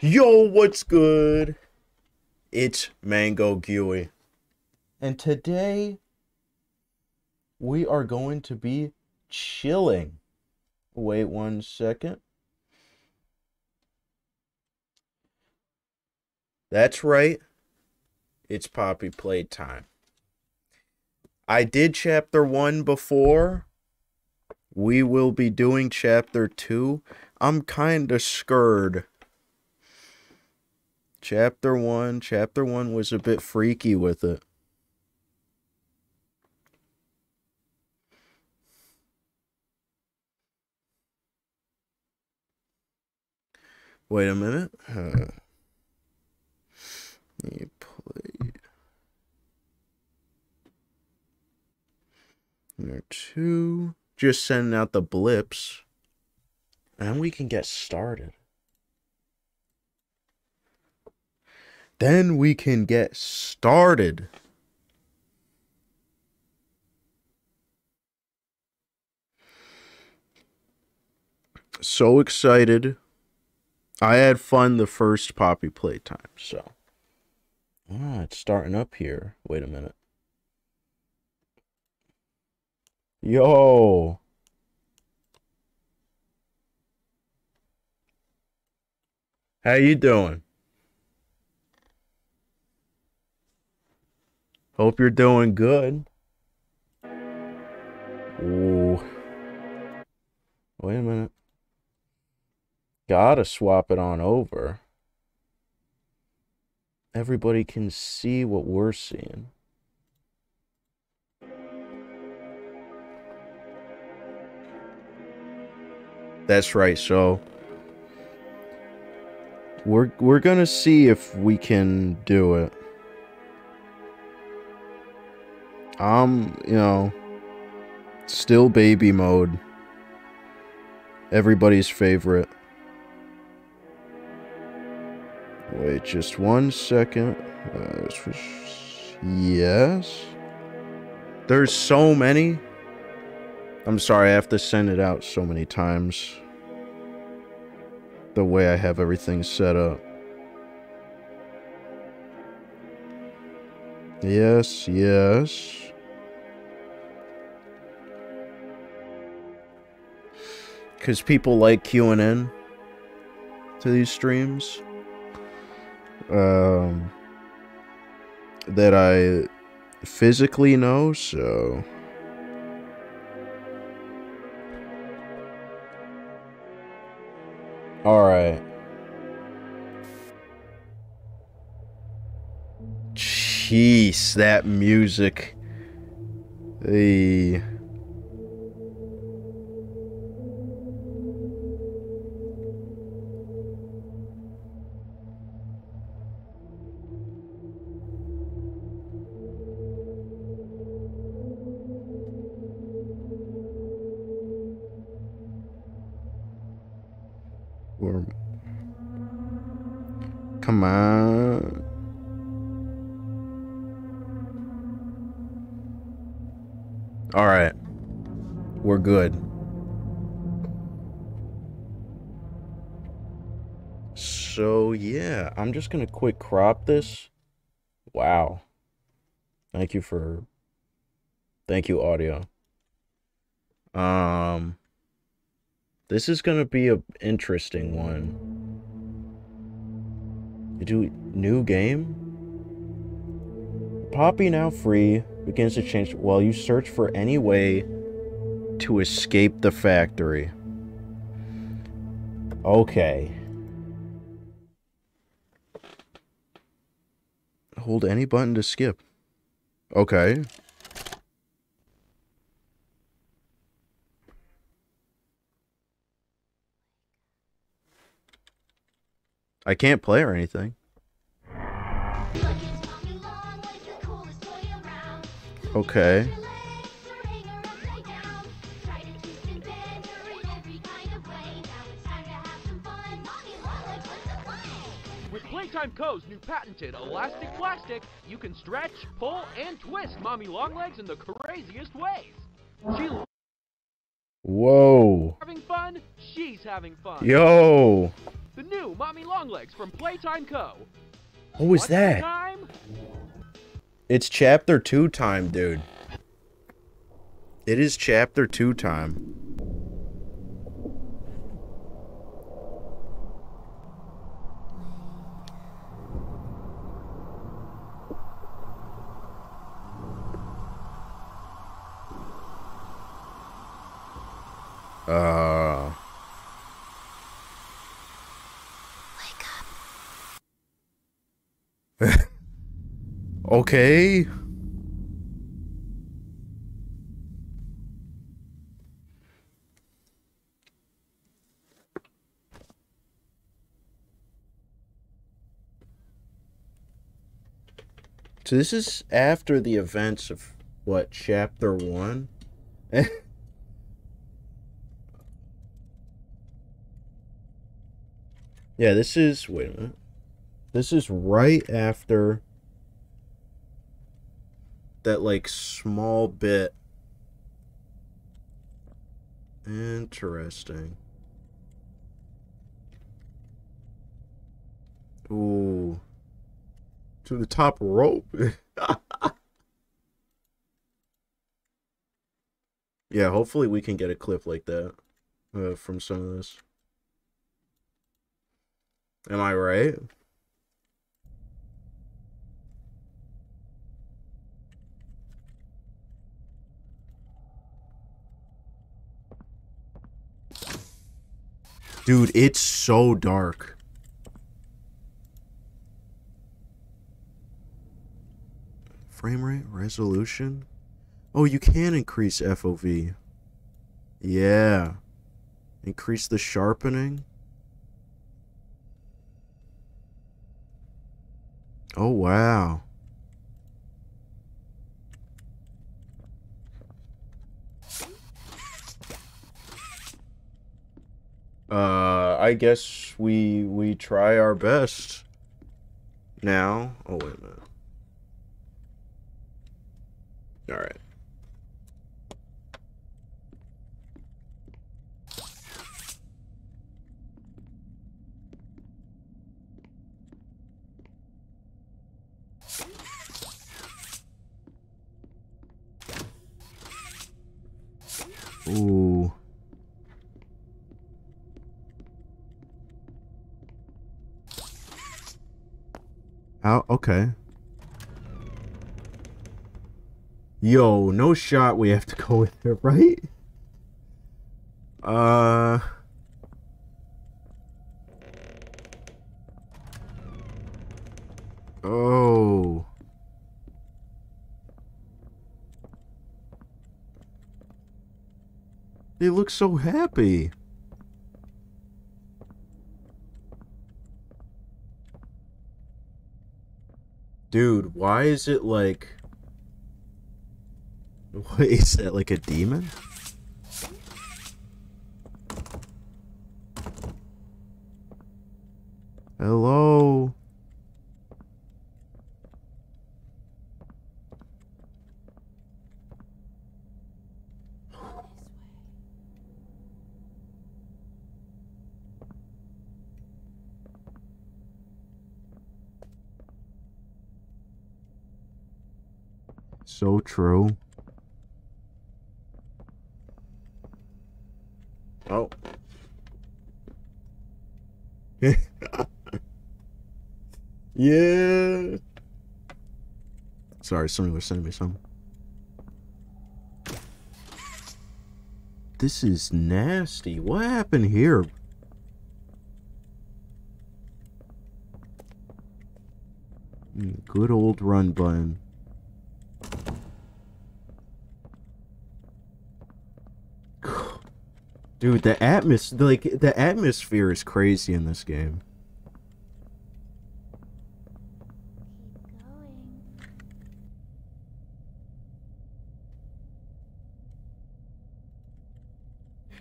Yo, what's good? It's Mango Guwe. And today we are going to be chilling. Wait one second. That's right. It's Poppy Playtime. I did chapter 1 before. We will be doing chapter 2. I'm kind of scared. Chapter 1, chapter 1 was a bit freaky with it. Wait a minute. Uh, you played. There two. Just sending out the blips. And we can get started. Then we can get started. So excited. I had fun the first Poppy playtime, so. Ah, it's starting up here. Wait a minute. Yo. How you doing? Hope you're doing good. Ooh. Wait a minute. Gotta swap it on over. Everybody can see what we're seeing. That's right. So we're we're to see if we can do it. I'm, you know, still baby mode. Everybody's favorite. Wait just one second. Uh, yes. There's so many. I'm sorry, I have to send it out so many times. The way I have everything set up. Yes, yes. Because people like queuing to these streams. Um, that I physically know, so... Alright. Jeez, that music. The... I'm just going to quick crop this. Wow. Thank you for Thank you audio. Um this is going to be a interesting one. You do new game? Poppy now free begins to change while you search for any way to escape the factory. Okay. Hold any button to skip. Okay. I can't play or anything. Okay. Playtime Co.'s new patented elastic plastic, you can stretch, pull, and twist Mommy Longlegs in the craziest ways. She Whoa. having fun, she's having fun. Yo. the new Mommy Longlegs from Playtime Co. What was What's that? Time? It's chapter two time, dude. It is chapter two time. Uh. Okay. So this is after the events of what chapter one? yeah, this is wait a minute. This is right after that like small bit. Interesting. Ooh. To the top rope. yeah, hopefully we can get a clip like that uh, from some of this. Am I right? Dude, it's so dark. Frame rate, resolution. Oh, you can increase FOV. Yeah. Increase the sharpening. Oh, wow. Uh, I guess we we try our best. Now, oh wait a minute. All right. Ooh. How? Okay. Yo, no shot we have to go with it, right? Uh... Oh... They look so happy. Dude, why is it like... What is that, like a demon? Hello? So true. Oh. yeah. Sorry, somebody was sending me some. This is nasty. What happened here? Mm, Good old run button. Dude, the atmos like the atmosphere is crazy in this game.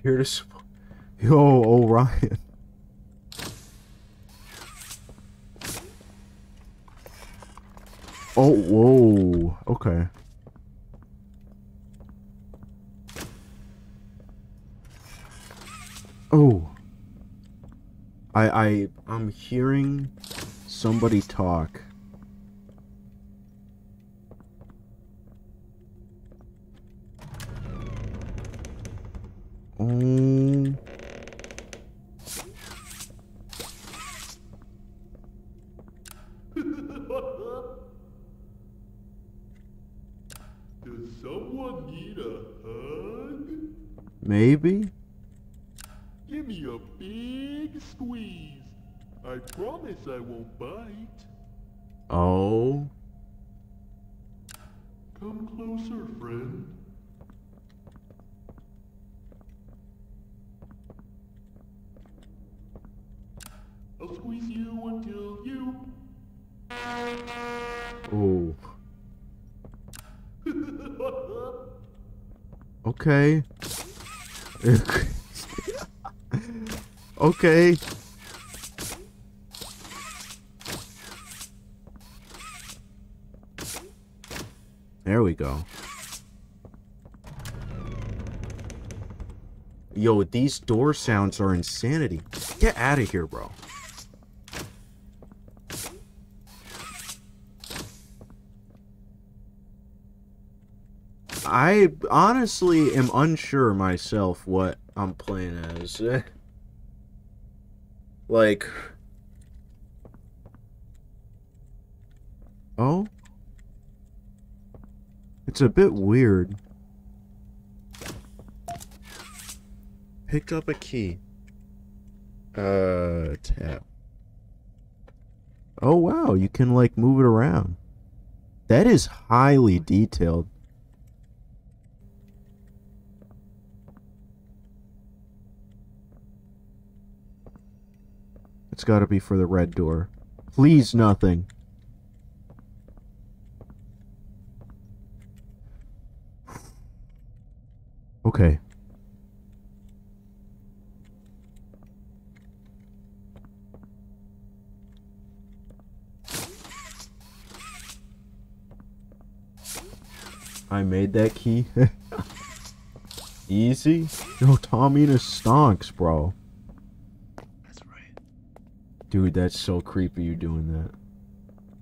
Here to. Yo, Orion. Oh, whoa. Okay. Oh. I I I'm hearing somebody talk. Oh. Does someone need a hug? Maybe? Give me a big squeeze. I promise I won't bite. Oh. Come closer, friend. I'll squeeze you until you. Oh. Okay. okay. There we go. Yo, these door sounds are insanity. Get out of here, bro. I honestly am unsure myself what I'm playing as. like. Oh? It's a bit weird. Pick up a key. Uh, tap. Oh wow, you can like move it around. That is highly detailed. It's got to be for the red door. Please, nothing. Okay. I made that key. Easy? Yo, Tomina stonks, bro. Dude, that's so creepy you doing that.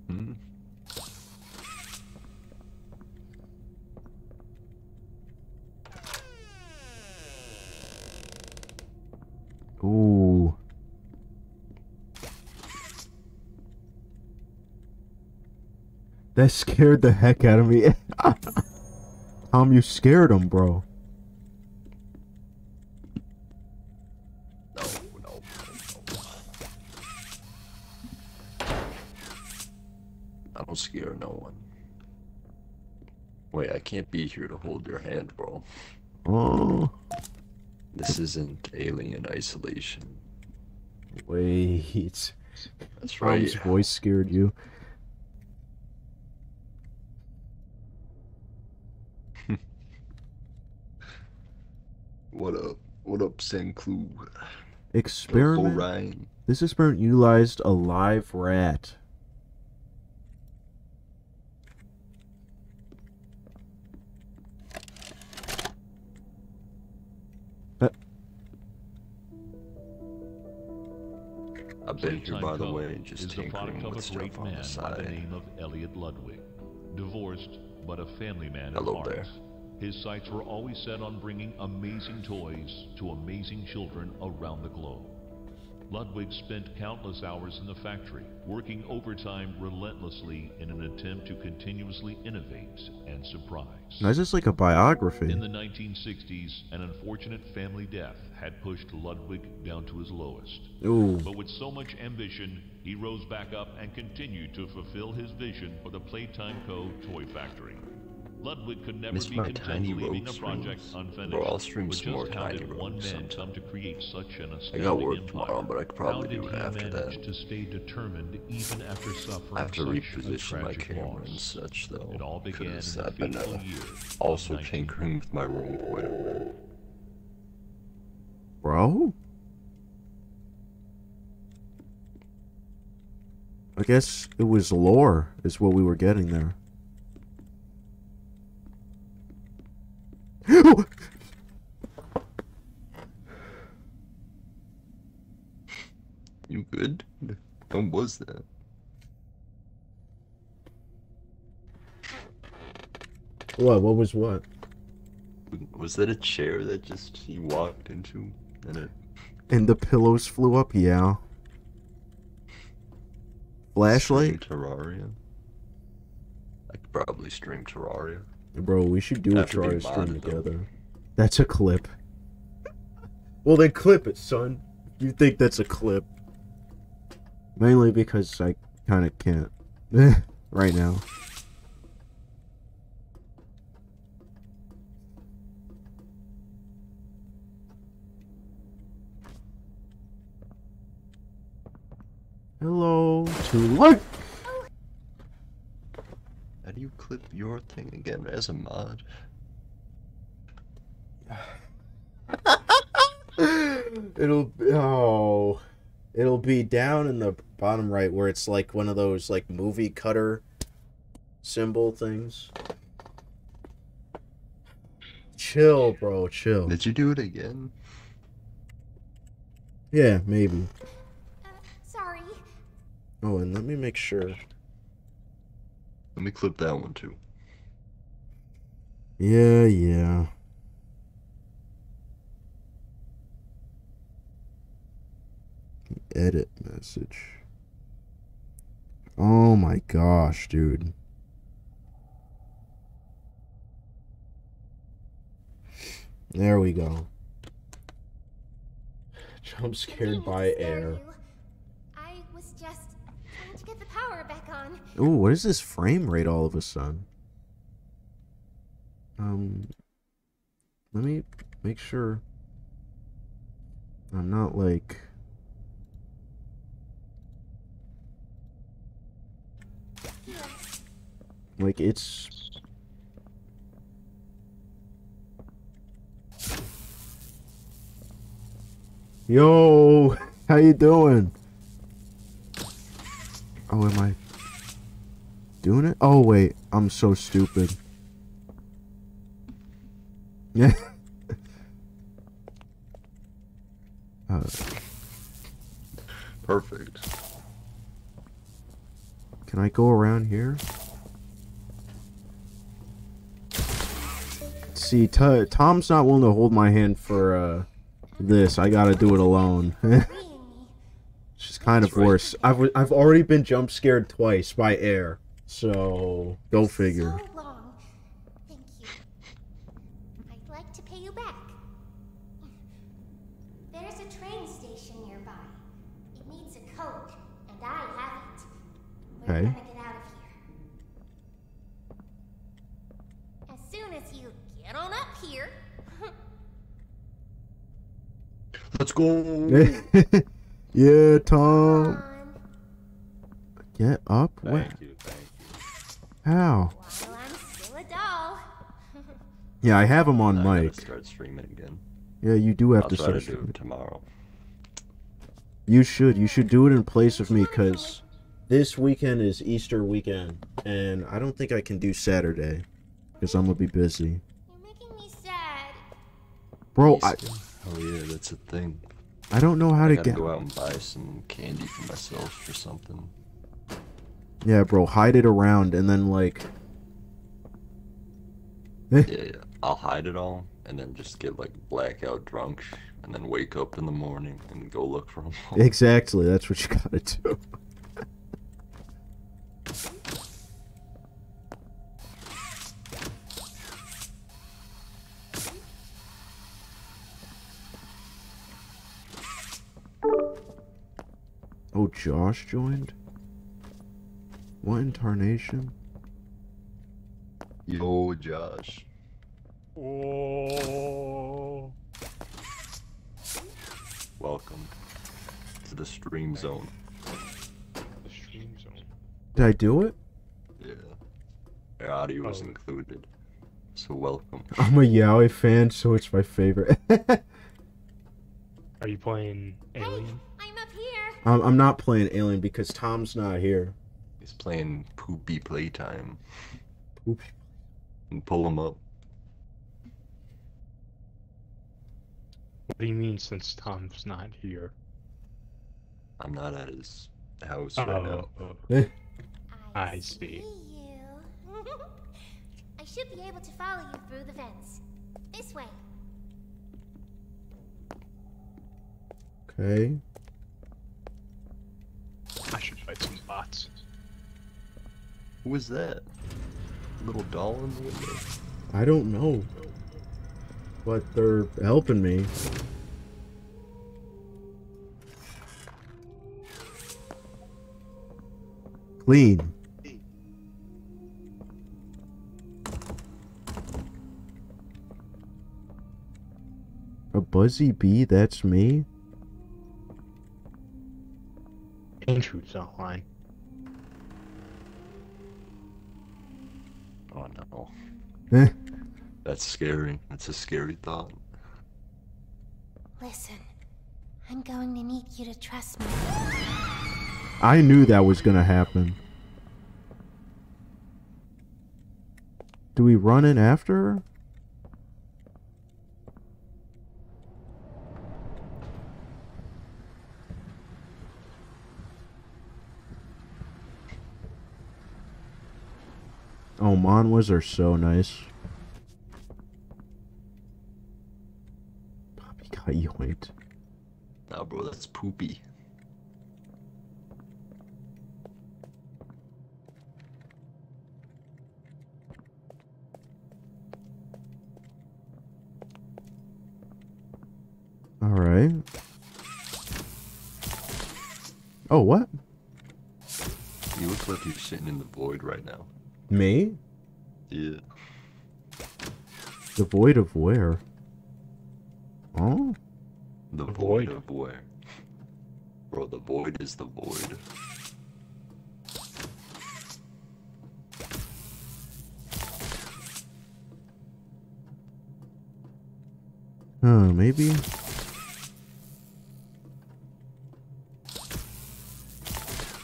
Hmm? Ooh. That scared the heck out of me. Tom, you scared him, bro. No, no, no, no. I don't scare no one. Wait, I can't be here to hold your hand, bro. Oh, This isn't alien isolation. wait. That's right. Tom's voice scared you. What up? What up, Saint-Cloud? Experiment. Ryan. This experiment utilized a live rat. I've been here, by the way, just is the product tinkering of with a great stuff on man the by the name of Elliot Ludwig. Divorced, but a family man Hello at there. heart. His sights were always set on bringing amazing toys to amazing children around the globe. Ludwig spent countless hours in the factory, working overtime relentlessly in an attempt to continuously innovate and surprise. Now, is this like a biography? In the 1960s, an unfortunate family death had pushed Ludwig down to his lowest. Ooh. But with so much ambition, he rose back up and continued to fulfill his vision for the Playtime Co. toy factory. Ludwig could never Miss be my content tiny leaving rogue the project streams. unfinished. Bro, I'll stream but some more tiny did one man sometime. come to create such an I astounding got work empire? tomorrow, but I could probably do did it he after manage that. to stay determined even after suffering I have to reposition my camera loss? and such, though. It all began in I've been fateful uh, also tinkering with my room quite. Bro? I guess it was lore, is what we were getting there. You good? When was that? What? What was what? Was that a chair that just he walked into and it And the pillows flew up? Yeah. Flashlight? streamed Terraria? I could probably stream Terraria. Bro, we should do a Have to be Terraria stream modded, though. together. That's a clip. Well, then clip it, son. You think that's a clip? Mainly because I kind of can't right now. Hello to look. How do you clip your thing again as a mod? It'll oh, it'll be down in the bottom right where it's like one of those like movie cutter symbol things. Chill, bro, chill. Did you do it again? Yeah, maybe. Uh, sorry. Oh, and let me make sure. Let me clip that one too. Yeah, yeah. Edit message. Oh my gosh, dude. There we go. Jump scared by air. you. I was just trying to get the power back on. Ooh, what is this frame rate all of a sudden? Um, let me make sure I'm not like. Like it's. Yo, how you doing? Oh, am I doing it? Oh wait, I'm so stupid. Yeah. uh, Perfect. can I go around here? See, T- Tom's not willing to hold my hand for uh, this. I gotta do it alone. Which is kind of worse. I've I've already been jump scared twice by air, so go figure. So long. Thank you. I'd like to pay you back. There's a train station nearby. It needs a code, and I have it. We're Okay. gonna get out of here. As soon as you get on up here. Let's go. yeah, Tom. Get up. Thank you, thank you. How? While I'm still a doll. Yeah, I have him on gotta mic. start streaming again. Yeah, you do have I'll to try start to do streaming. it tomorrow. You should. You should do it in place of me because this weekend is Easter weekend, and I don't think I can do Saturday because I'm gonna be busy. You're making me sad. Bro, I, Oh yeah, that's a thing. I don't know how I to gotta get. go out and buy some candy for myself or something. Yeah, bro, hide it around and then like. Yeah, yeah. I'll hide it all and then just get like blackout drunk and then wake up in the morning and go look for them. Exactly, that's what you gotta do. Oh, Josh joined? What incarnation? Yo, Josh. Oh. Welcome to the stream zone. The stream zone. Did I do it? Yeah. Your audio is Oh. included. So welcome. I'm a Yaoi fan, so it's my favorite. Are you playing Alien? I'm up here. I'm, I'm not playing Alien because Tom's not here. He's playing Poopy Playtime. Poop. And pull him up. What do you mean since Tom's not here? I'm not at his house right now. Oh, Eh, I see. you. I should be able to follow you through the fence. This way. Okay. I should fight some bots. Who was that? Little doll in the window. I don't know. But they're helping me. Clean. A buzzy bee? That's me? Intrudes online. Oh no. Eh. That's scary. That's a scary thought. Listen, I'm going to need you to trust me. I knew that was gonna happen. Do we run in after her? Oh, manhwas are so nice. Poppy got yoinked. Nah, bro, that's poopy. Alright. Oh, what? You look like you're sitting in the void right now. Me? Yeah. The void of where? Oh? The The void void. of where? Bro, the void is the void. Huh, maybe?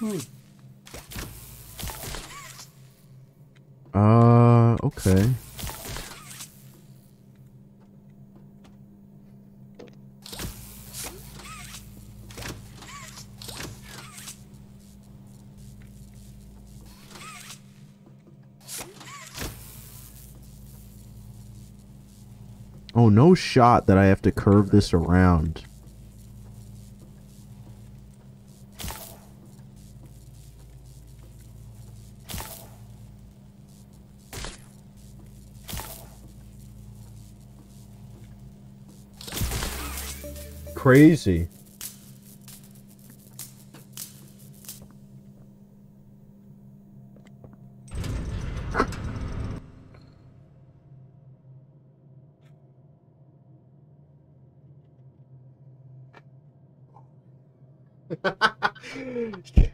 Uh, okay. Oh, no shot that I have to curve this around. Crazy.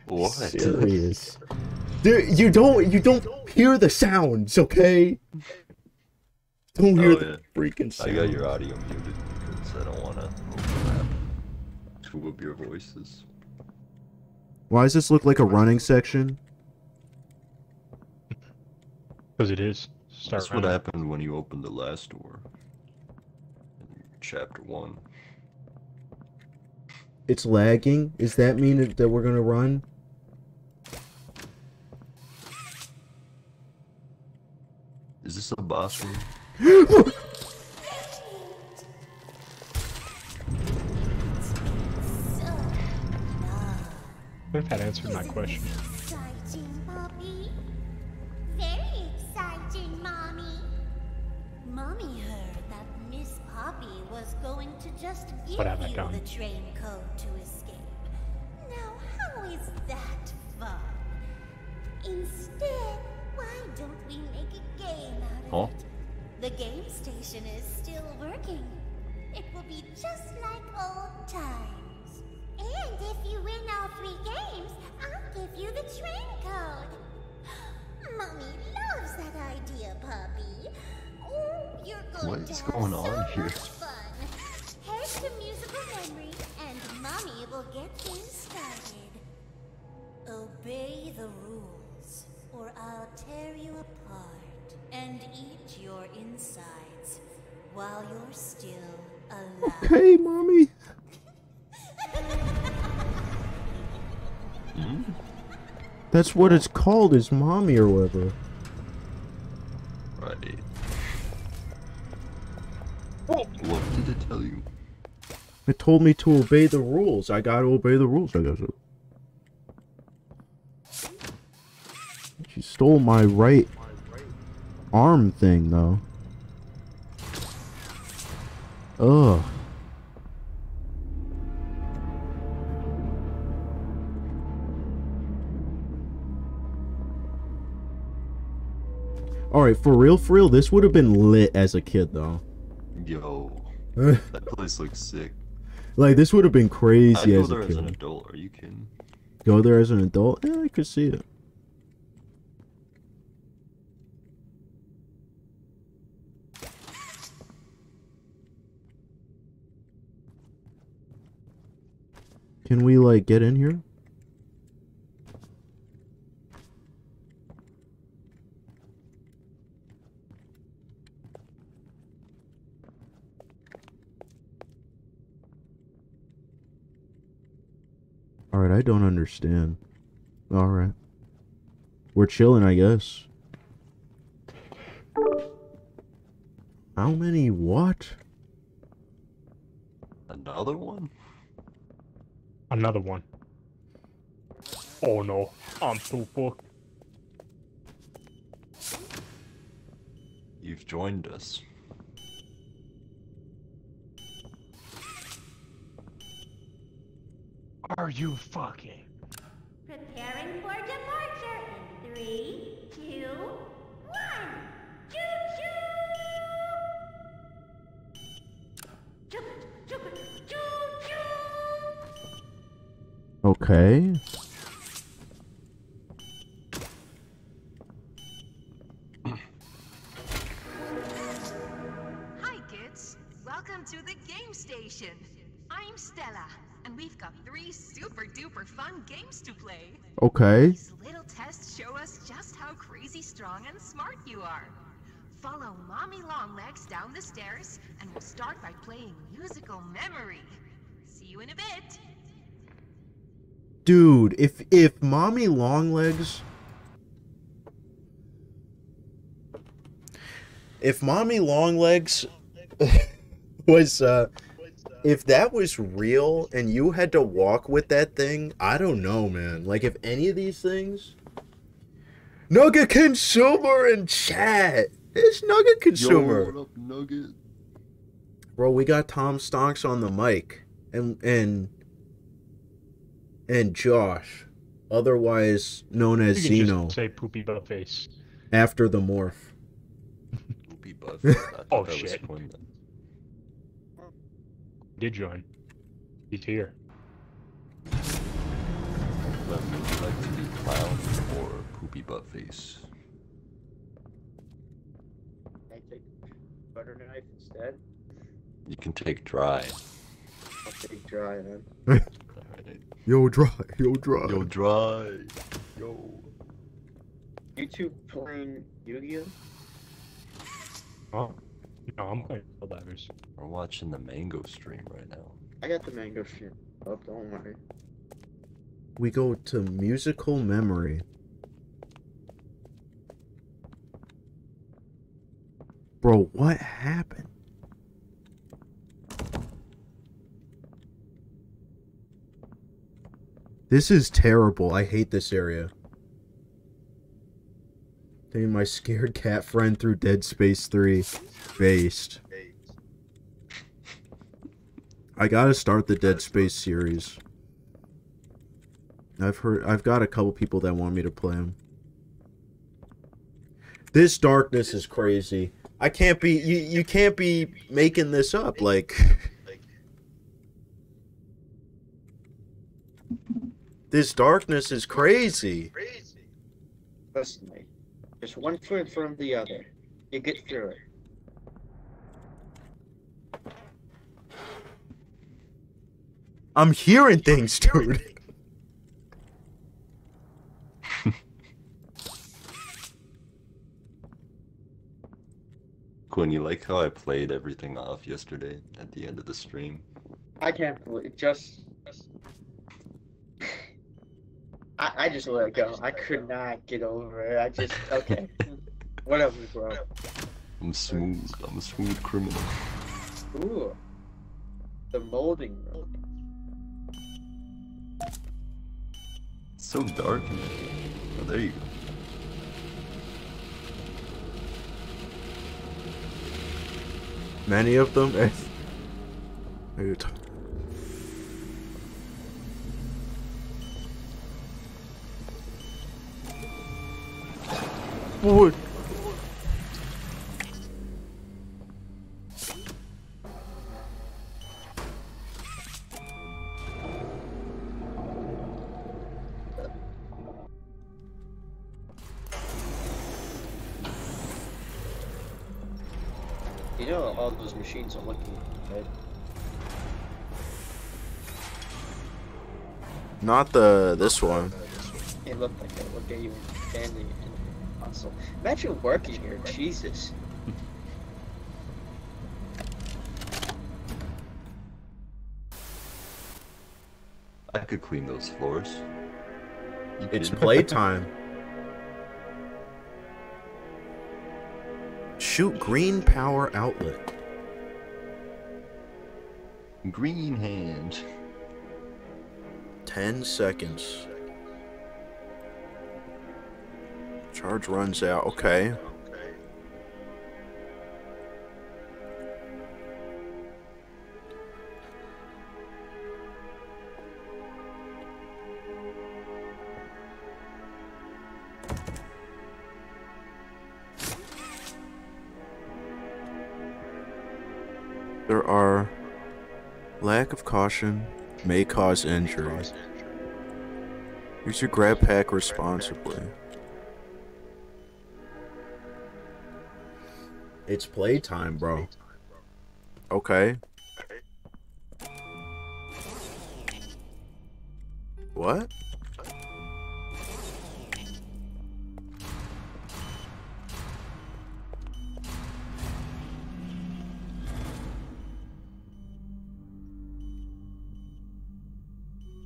What? Serious. Dude, you don't you don't hear the sounds, okay? Don't hear Oh, the yeah. freaking sounds. I got your audio muted two of your voices. Why does this look like a running section? Because it is. Start That's what happened when you opened the last door. In chapter one. It's lagging. Does that mean that- that we're gonna run? Is this a boss room? If that answered my question? Exciting, Poppy. Very exciting, Mommy. Mommy heard that Miss Poppy was going to just give What have I you done? the train code to escape. Now, how is that fun? Instead, why don't we make a game out of Huh? it? The game station is still working. It will be just like old times. And if you win all three games, I'll give you the train code. Mommy loves that idea, puppy. Oh, you're going What to is have going so on here? Here's the musical memory, and Mommy will get things started. Obey the rules, or I'll tear you apart and eat your insides while you're still alive. Hey, mommy. That's what it's called, is mommy or whatever. Right. What did it tell you? It told me to obey the rules. I gotta obey the rules, I guess. She stole my right arm thing, though. Ugh. Alright, for real, for real, this would have been lit as a kid, though. Yo, that place looks sick. Like, this would have been crazy as a kid. go there as an adult. Are you kidding? Go there as an adult? Yeah, I could see it. Can we, like, get in here? Alright, I don't understand. Alright. We're chilling, I guess. How many what? Another one? Another one. Oh no, I'm too fucked. You've joined us. Are you fucking? Preparing for departure in three, two, one. Choo choo! Choo choo choo choo! Okay. Okay. These little tests show us just how crazy strong and smart you are. Follow Mommy Longlegs down the stairs, and we'll start by playing musical memory. See you in a bit. Dude, if if Mommy Longlegs If Mommy Longlegs was uh if that was real and you had to walk with that thing, I don't know, man. Like if any of these things Nugget consumer in chat. It's Nugget consumer. Yo, what up, Nugget? Bro, we got Tom Stonks on the mic and and and Josh, otherwise known as You can Zeno, just say poopy butt face. after the morph. Poopy butt. Oh, shit. Quinn then. Did join. He's here. Let me like to be clown or poopy butt face. I take butter knife instead. You can take dry. I'll take dry then. Alright. Yo, dry, yo, dry. Yo, dry. Yo. You two playing Yu-Gi-Oh? Oh. No, I'm playing Divers. We're watching the mango stream right now. I got the mango stream up, don't worry. We go to musical memory. Bro, what happened? This is terrible. I hate this area. Taking my scared cat friend through Dead Space 3. Based. I gotta start the Dead Space series. I've heard I've got a couple people that want me to play them. This darkness is crazy. I can't be you, you can't be making this up like This darkness is crazy. Just one foot in front of the other. You get through it. I'm hearing things, dude. Quinn, you like how I played everything off yesterday at the end of the stream? I can't believe just. I, I just let it go. I could not get over it. I just okay. Whatever, bro. I'm smooth. I'm a smooth criminal. Ooh. The molding room. It's so dark in there. Oh, there you go. Many of them. eh? Dude. Wood. You know all those machines are looking good. Not the this one. It looked like it. Look at you standing in the console. Imagine working here. Jesus. I could clean those floors. You It's playtime. Shoot green power outlet. Green hand. 10 seconds. Charge runs out. Okay. There are lack of caution may cause injury. Use your grab pack responsibly. It's playtime, bro. Okay. What?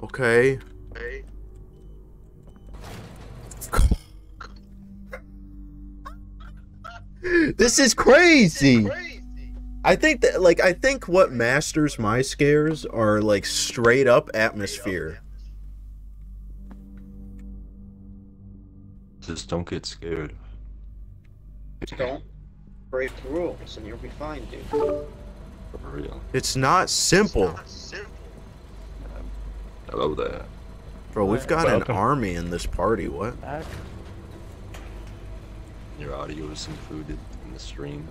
Okay. This is crazy. I think that like I think what masters my scares are like straight up atmosphere. Just don't get scared. Just don't break the rules and you'll be fine, dude. For real. It's not simple. Hello there. Bro, we've got an army in this party. What? Back. Your audio is included in the stream.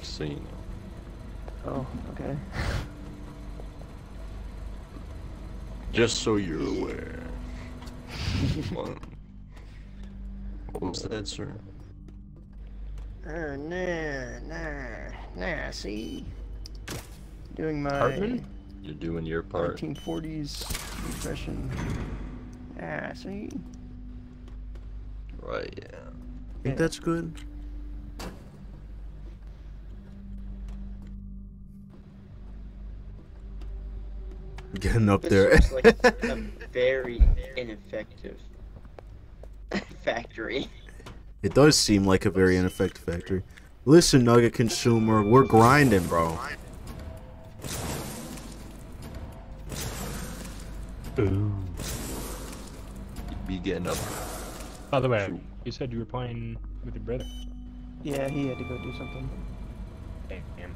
Just so you know. Oh, okay. Just so you're aware. what? what was that, sir? Uh, nah, nah, nah, see? Doing my Hartman? You're doing your part. 1940s impression. Ah, see? Right, yeah. Think that's good? Getting up This there. looks like a very ineffective factory. It does seem like a very ineffective factory. Listen, Nugget consumer, we're grinding, bro. Ooh. Be getting up. By the way, you said you were playing with your brother. Yeah, he had to go do something. Damn.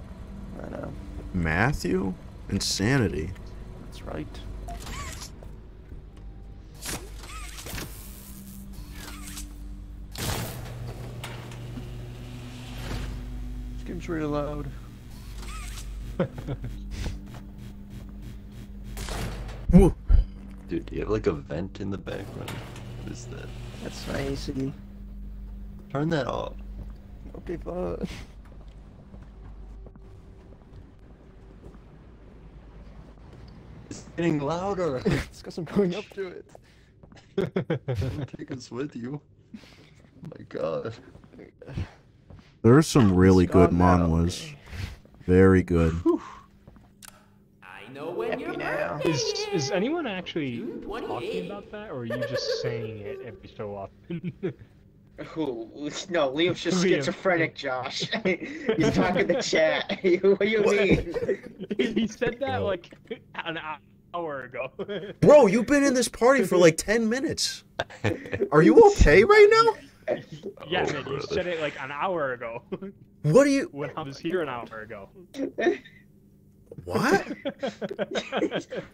I know. Matthew? Insanity. That's right. This game's really loud. Woo. Dude, do you have like a vent in the background? What is that? That's my AC. Turn that off. Okay, fine. Getting louder. it's because I'm going up to it. Take us with you. Oh my god. There are some really It's good gone now, manhwas. Very good. I know know when Happy your now. Is is anyone actually talking about that, or are you just saying it every so often? Who? No, Liam's just Liam. schizophrenic, Josh. He's talking to chat. what do you mean? he said that like an hour ago. Bro, you've been in this party for like 10 minutes. Are you okay right now? yeah, Oh, man, you oh, said it like an hour ago What are you. when I was here an hour ago. What?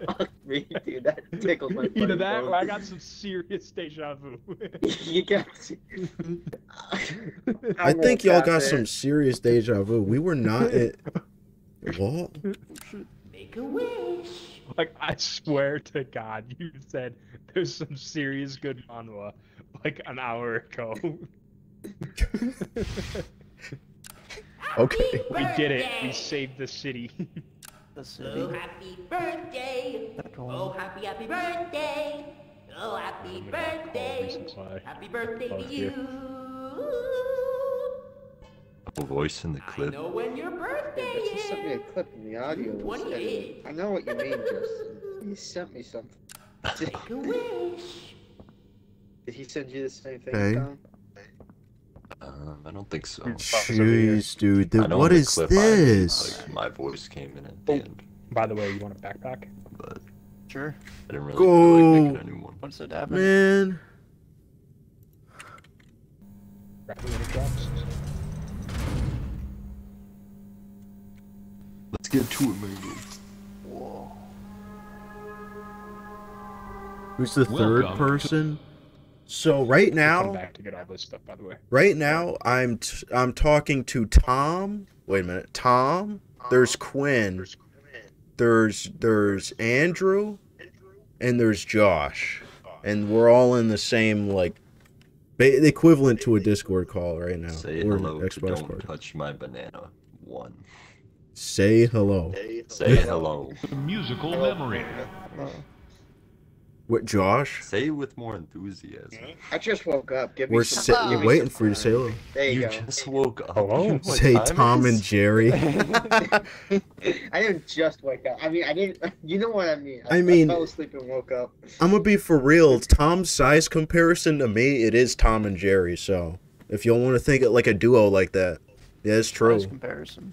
Fuck me, dude. That tickled my Either that bone. or I got some serious deja vu. you got. I think y'all got some serious deja vu. We were not in. What? Make a wish. Like I swear to God, you said there's some serious good manhwa like an hour ago. Okay. we did it. We saved the city. The Oh, happy birthday. Oh, happy, happy birthday. Oh, happy I'm gonna call birthday. Happy birthday to you. You. A voice in the clip. I know when your birthday Yeah, but you sent me a clip in the audio. June instead of- 28th. I know what you mean, Justin. He sent me something. Did, Make a wish. did he send you the same thing, Okay. Tom? Um, I don't think so. Jeez, dude. I th- know what the is clip I- this? like, my voice came in at Oh. the end, By the way, you want a backpack? but Sure. I didn't really feel like making a new one. What's it happening? Man. Rapid when it drops. Let's get to it, Mango. Whoa. Who's the third person? So right Come now, back to get all this stuff. By the way. right now, I'm t- I'm talking to Tom. Wait a minute, Tom. There's Quinn. There's there's Andrew, and there's Josh, and we're all in the same like, ba- equivalent to a Discord call right now. Say or hello Xbox don't party. touch my banana. One. Say hello. Say hello. Musical memory. What, Josh? Say it with more enthusiasm. Hmm? I just woke up. Give me We're some. sit- give we're me waiting for you to say hello. There you, You go. just woke up. Hello? You know what Say Tom it and? Jerry. I didn't just wake up. I mean, I didn't. You know what I mean. I mean- fell asleep and woke up. I'm gonna be for real. Tom's size comparison to me, it is Tom and Jerry. So if y'all want to think it like a duo like that, yeah, it's true. Nice comparison.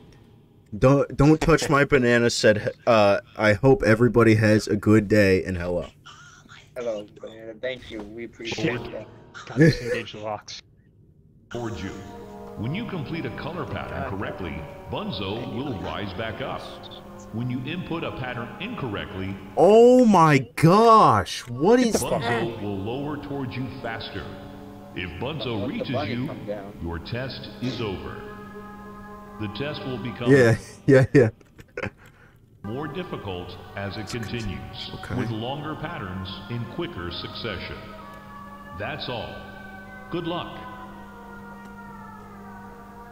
Don't don't touch my banana. Said, uh, I hope everybody has a good day and hello. Hello, man. Thank you. We appreciate that. Got disengage locks. towards you. When you complete a color pattern correctly, Bunzo will rise back up. When you input a pattern incorrectly, Oh my gosh! What is that? Bunzo will lower towards you faster. If Bunzo reaches you, your test is over. The test will become Yeah, yeah, yeah. more difficult as it continues, Okay. with longer patterns in quicker succession. That's all. Good luck.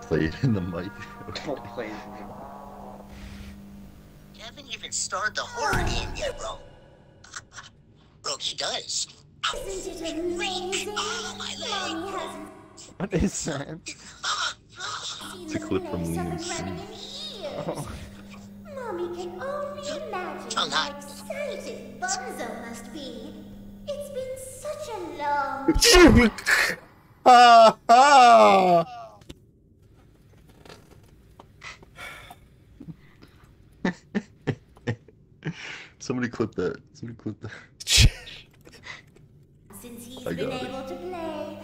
Play it in the mic. Don't play with me. You haven't even started the horror game yet, bro. bro, he does. Isn't it? Oh, my leg. What is that? seen It's a clip from place up Liam's and running. Mommy can only imagine how excited Bunzo must be. It's been such a long ha ha! Somebody clip that. Somebody clip that. since he's I been got it. able to play,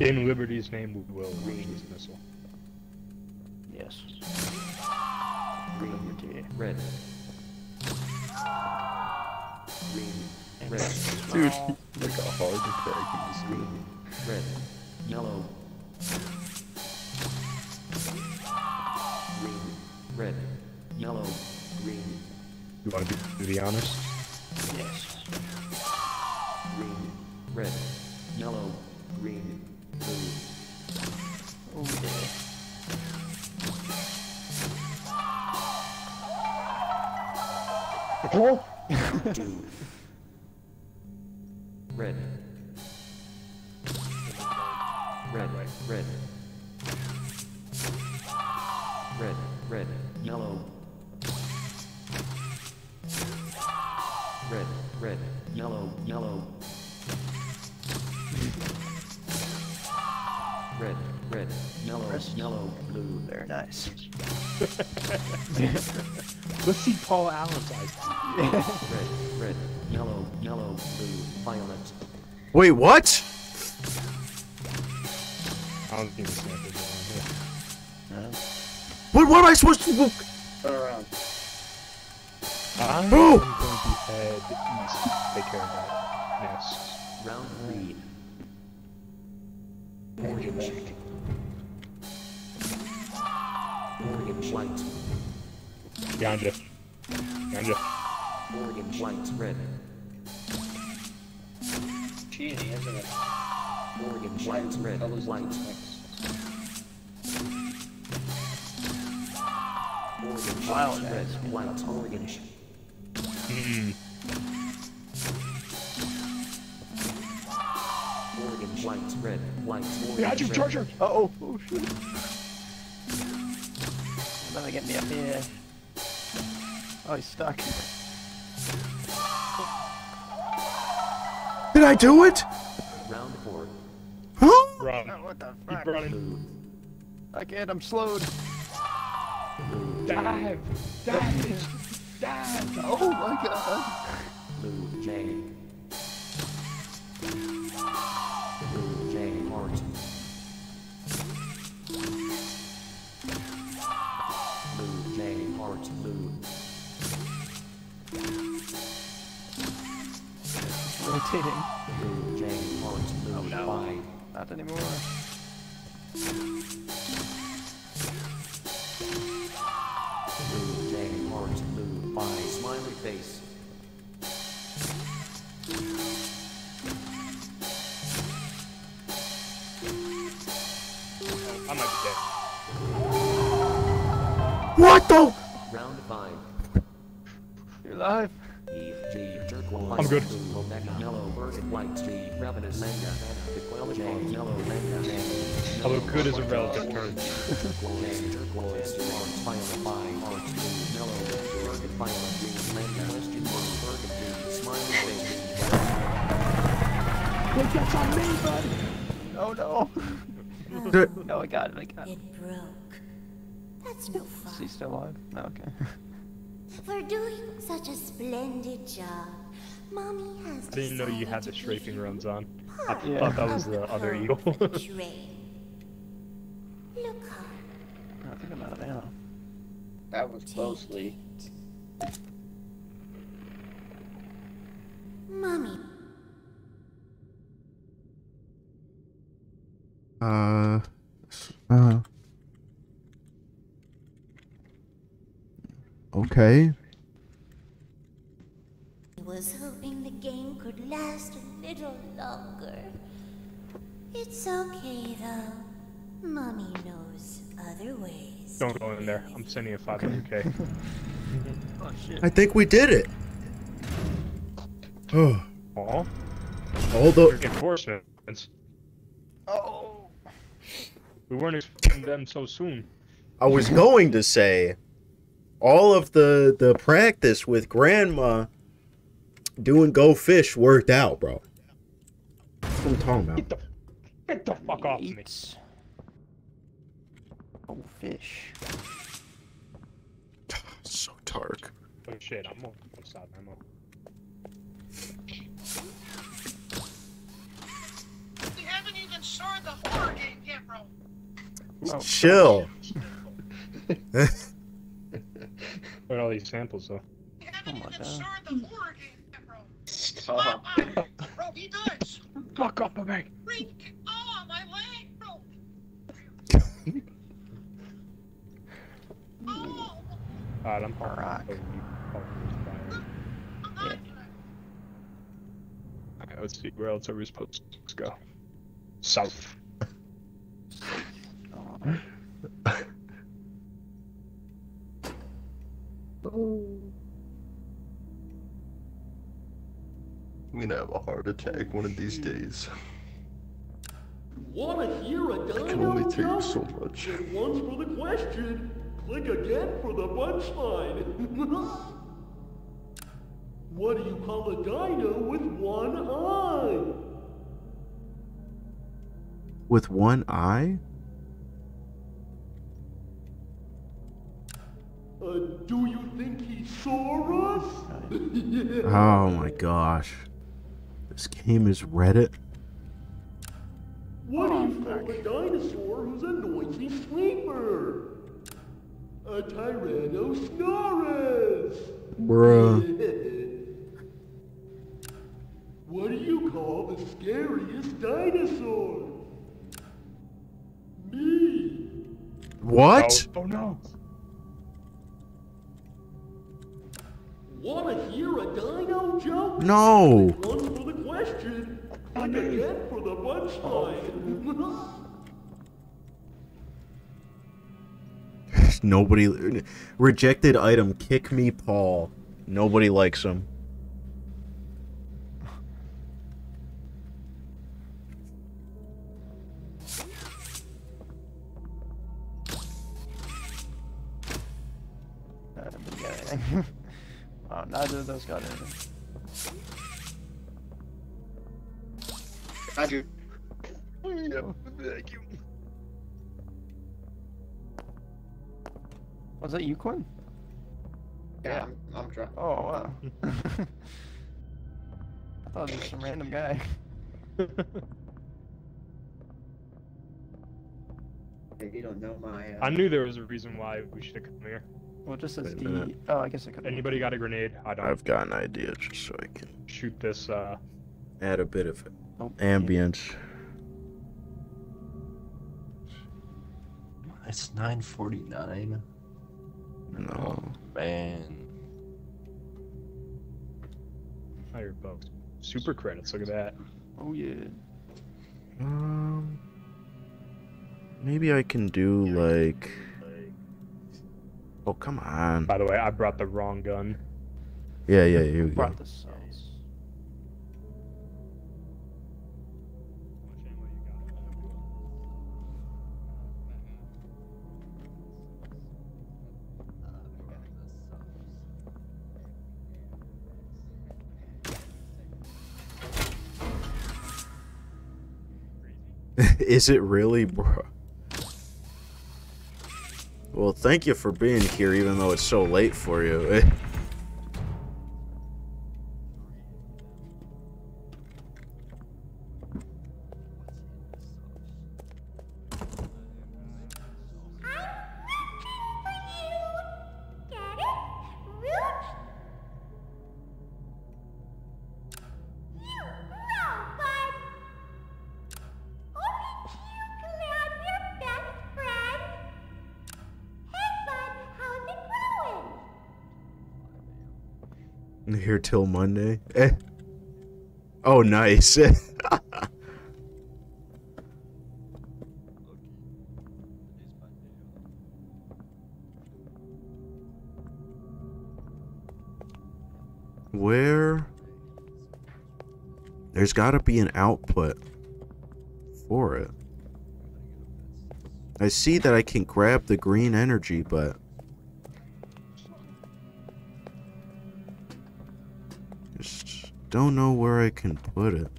In Liberty's name, we will launch this missile. Yes. Liberty. Red. Green. Red. Dude, like a heart attack in the screen. Red. Yellow. Green. Red. Yellow. Green. You want to be, to be honest? Wait, what? I don't think the samples are on here. What, what am I supposed to do? Turn around. I'm oh! Bro! going to head east. Take care of that nest. Round three. Orange. Orange light. Behind you. Behind you. Orange light. Red. Cheating, isn't it? Orange light. Red. Mix. Orange Wow, Red. Light. Orange. Mm. Light. Red. Light. Orange. Behind you, red. Charger! Uh-oh. Oh, shit. Let get me up here. Oh, he's stuck. Did I do it? Round four. Huh? Run. Oh, what the Keep fuck? running. I can't, I'm slowed. Dive! Dive! Dive! Oh my god. Blue. J. rotating. Blue. J. Heart. Blue. Oh, no. Y. Not anymore. Blue. J. Heart. Blue. Y. Smiley face. I might be dead. What the? Round five. You're alive. G, turquoise. I'm good. Blue, omega, yellow, verdict, light, G, ravenous, manga, J, yellow, manga, J. Although good is a relative J, term. turquoise, orange, violet, bi, heart, blue, yellow, verdict, violet, green, manga, question mark, verdict, green, smiley face, Wait, that's on me, bud. Oh no. Good. No, I got it. I got it. It broke. That's no fun. he still alive? Oh, okay. For doing such a splendid job, Mommy has I didn't know you had the decided to strafing runs on. I part thought that was the other eagle. Look up. I think I'm out of ammo. That was closely. Mommy, Uh. Uh. Okay. was hoping the game could last a little longer. It's okay though. Mommy knows other ways. Don't go in there. I'm sending a 500k. Oh shit. I think we did it. Oh. Aw. All the Reinforcements. Oh. We weren't expecting them so soon. I was going to say all of the the practice with grandma doing go fish worked out, bro. That's what I'm talking about. Get the, get the fuck off me. Eats. Oh, fish. So dark. Oh shit, I'm on stop ammo. We haven't even started the horror game yet, bro. Oh, Chill. Look at all these samples though. We haven't Oh my even God. started the horror game bro. Oh. He does. Fuck off of me. Freak. Oh, my leg, bro. Alright, I'm. Oh, fuckers, fire. Okay, let's see. Where else are we supposed to go? South. I'm gonna have a heart attack one of these days. Wanna hear a I can only take joke? so much. Then once for the question. Click again for the punchline. what do you call a dino with one eye? With one eye? Uh, do you think he saw us? Oh my gosh. This game is Reddit. What do you call a dinosaur who's a noisy sleeper? A Tyrannosaurus! Bruh. what do you call the scariest dinosaur? Me! What? Oh, oh no. Wanna hear a dino joke? No. One for the question. Click again for the punchline. Nobody. Rejected item. Kick me, Paul. Nobody likes him. Uh, yeah. oh, neither of those got anything. Roger. Thank you. Was that you, Quinn? Yeah, I'm, I'm drunk. Oh, wow. I thought it was some random guy. Hey, You don't know my. Uh, I knew there was a reason why we should have come here. Well, it just says Wait a D. minute. Oh, I guess I could. Anybody got a grenade? I don't. I've got an idea just so I can shoot this. uh add a bit of Oh, ambience. It's 9:49. No. Man, Firebugs. Super credits. Look at that. Oh yeah. Um. Maybe I can do like. Oh come on. By the way, I brought the wrong gun. Yeah, yeah. Here we go. Is it really, bro? Well, thank you for being here, even though it's so late for you. Here till Monday. Eh. Oh, nice. Where? There's got to be an output for it. I see that I can grab the green energy, but don't know where I can put it.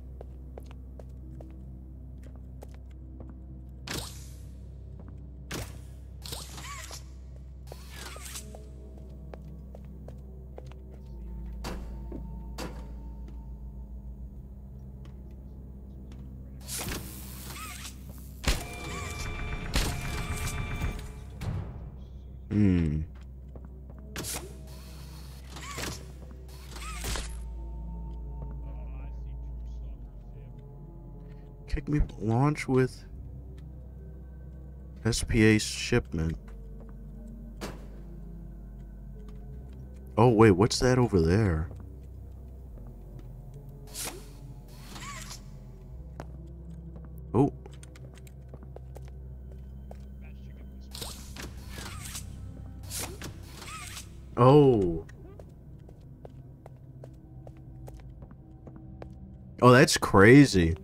Launch with SPA shipment. Oh wait, what's that over there? Oh. Oh. Oh, that's crazy.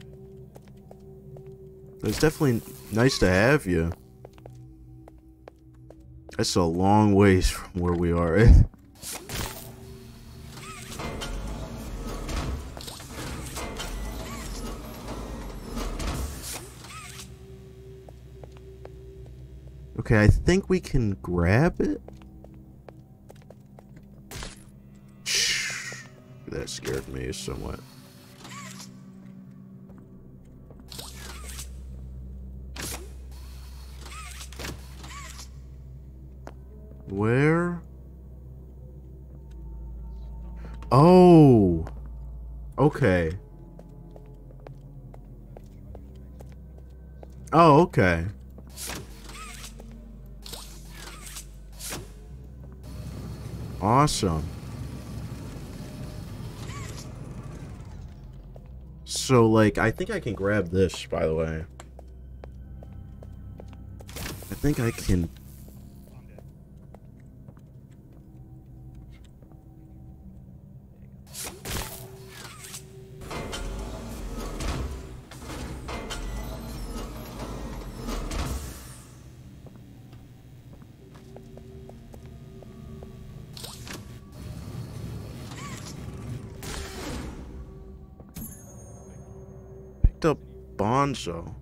It's definitely nice to have you. That's a long ways from where we are. Okay, I think we can grab it. That scared me somewhat. Okay. Oh, okay. Awesome. So, like, I think I can grab this, by the way. I think I can... Bunzo.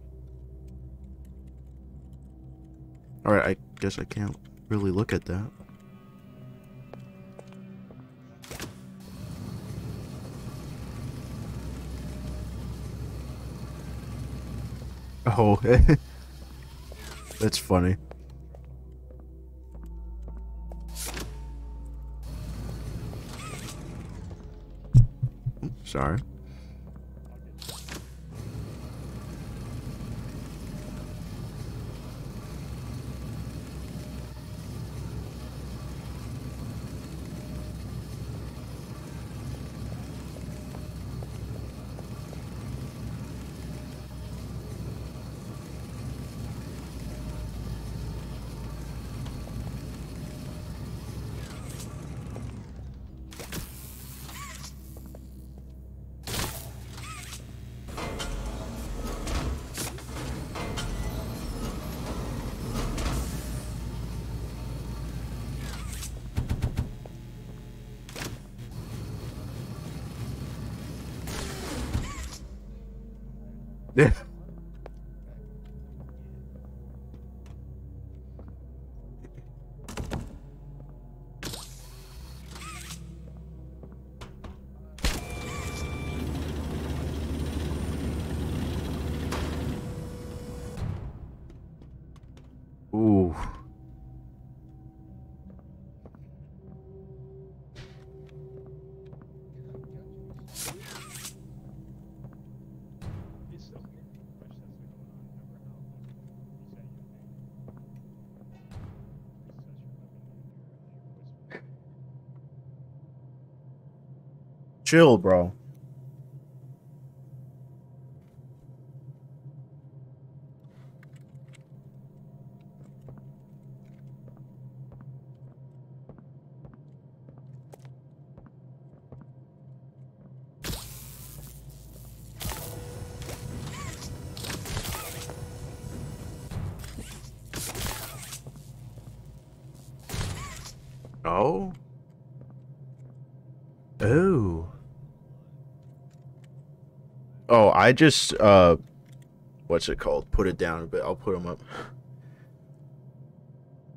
Alright, I guess I can't really look at that. Oh, that's funny. Sorry. Chill, bro. Oh. Oh. Oh, I just uh what's it called? Put it down a bit. I'll put them up.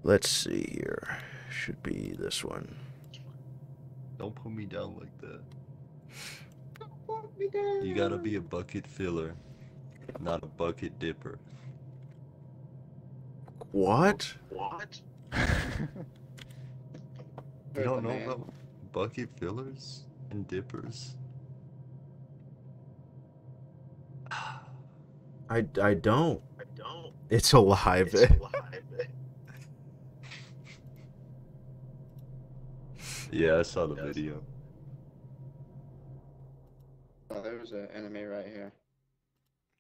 Let's see here. Should be this one. Don't put me down like that. Don't put me down. You gotta be a bucket filler, not a bucket dipper. What? What? You don't know about bucket fillers and dippers? I, I don't. I don't. It's alive. It's alive. Yeah, I saw the video. Oh, there was an enemy right here.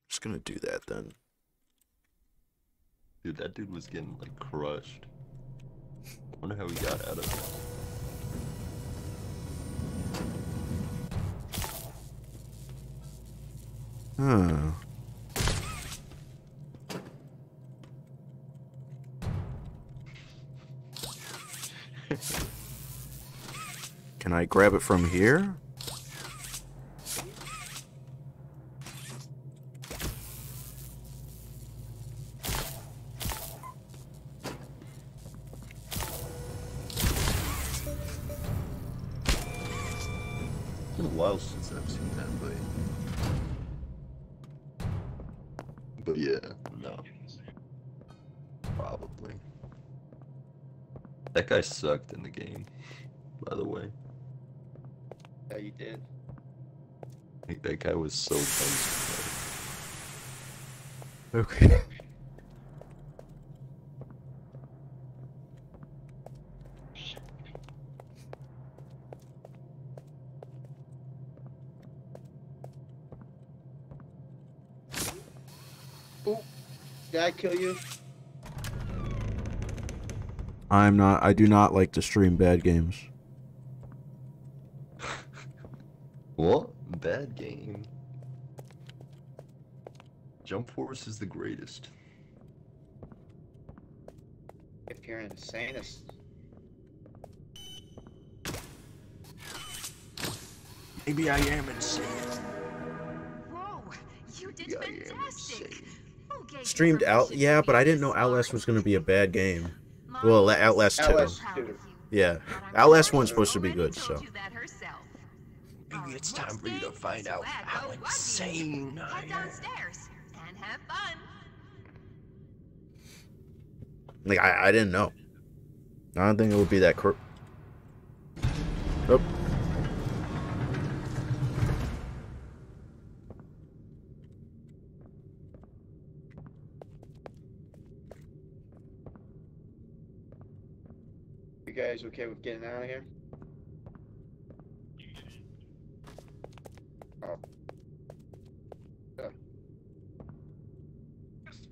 Just gonna do that then. Dude, that dude was getting like crushed. I wonder how he got out of it. Huh. Can I grab it from here? It's been a while since I've seen that, but. But yeah, no. Probably. That guy sucked in the game, by the way. Yeah, you did. Like, that guy was so dumb. Okay. Ooh, did I kill you? I'm not. I do not like to stream bad games. What? Bad game. Jump Force is the greatest. If you're insane, it's... Maybe I am insane. Whoa, you did fantastic. Okay, Streamed out. Yeah, but I didn't know Outlast was gonna be a bad game. Well, La- Outlast two. Outlast 2. Yeah, Outlast one's supposed to be good. So Maybe it's time for you to find out how insane I Head am. Downstairs and have fun. like I, I didn't know. I don't think it would be that. Cr- oh. You guys okay with getting out of here? Oh. Yeah. Upstairs. Oops. That might make you a little bit insane. You've been out there just to watch your life or your,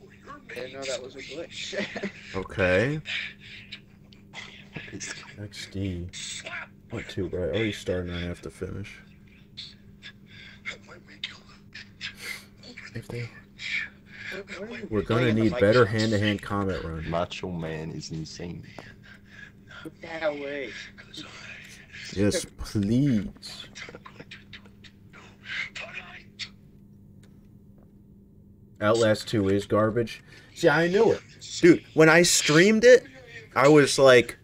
or your Didn't know that was a glitch. Okay. XD. What two? Right. You starting. I have to finish. If they- We're gonna need better hand-to-hand combat run. Macho Man is insane. Get that away. Yes, please. Outlast 2 is garbage. See, I knew it. Dude, when I streamed it, I was like,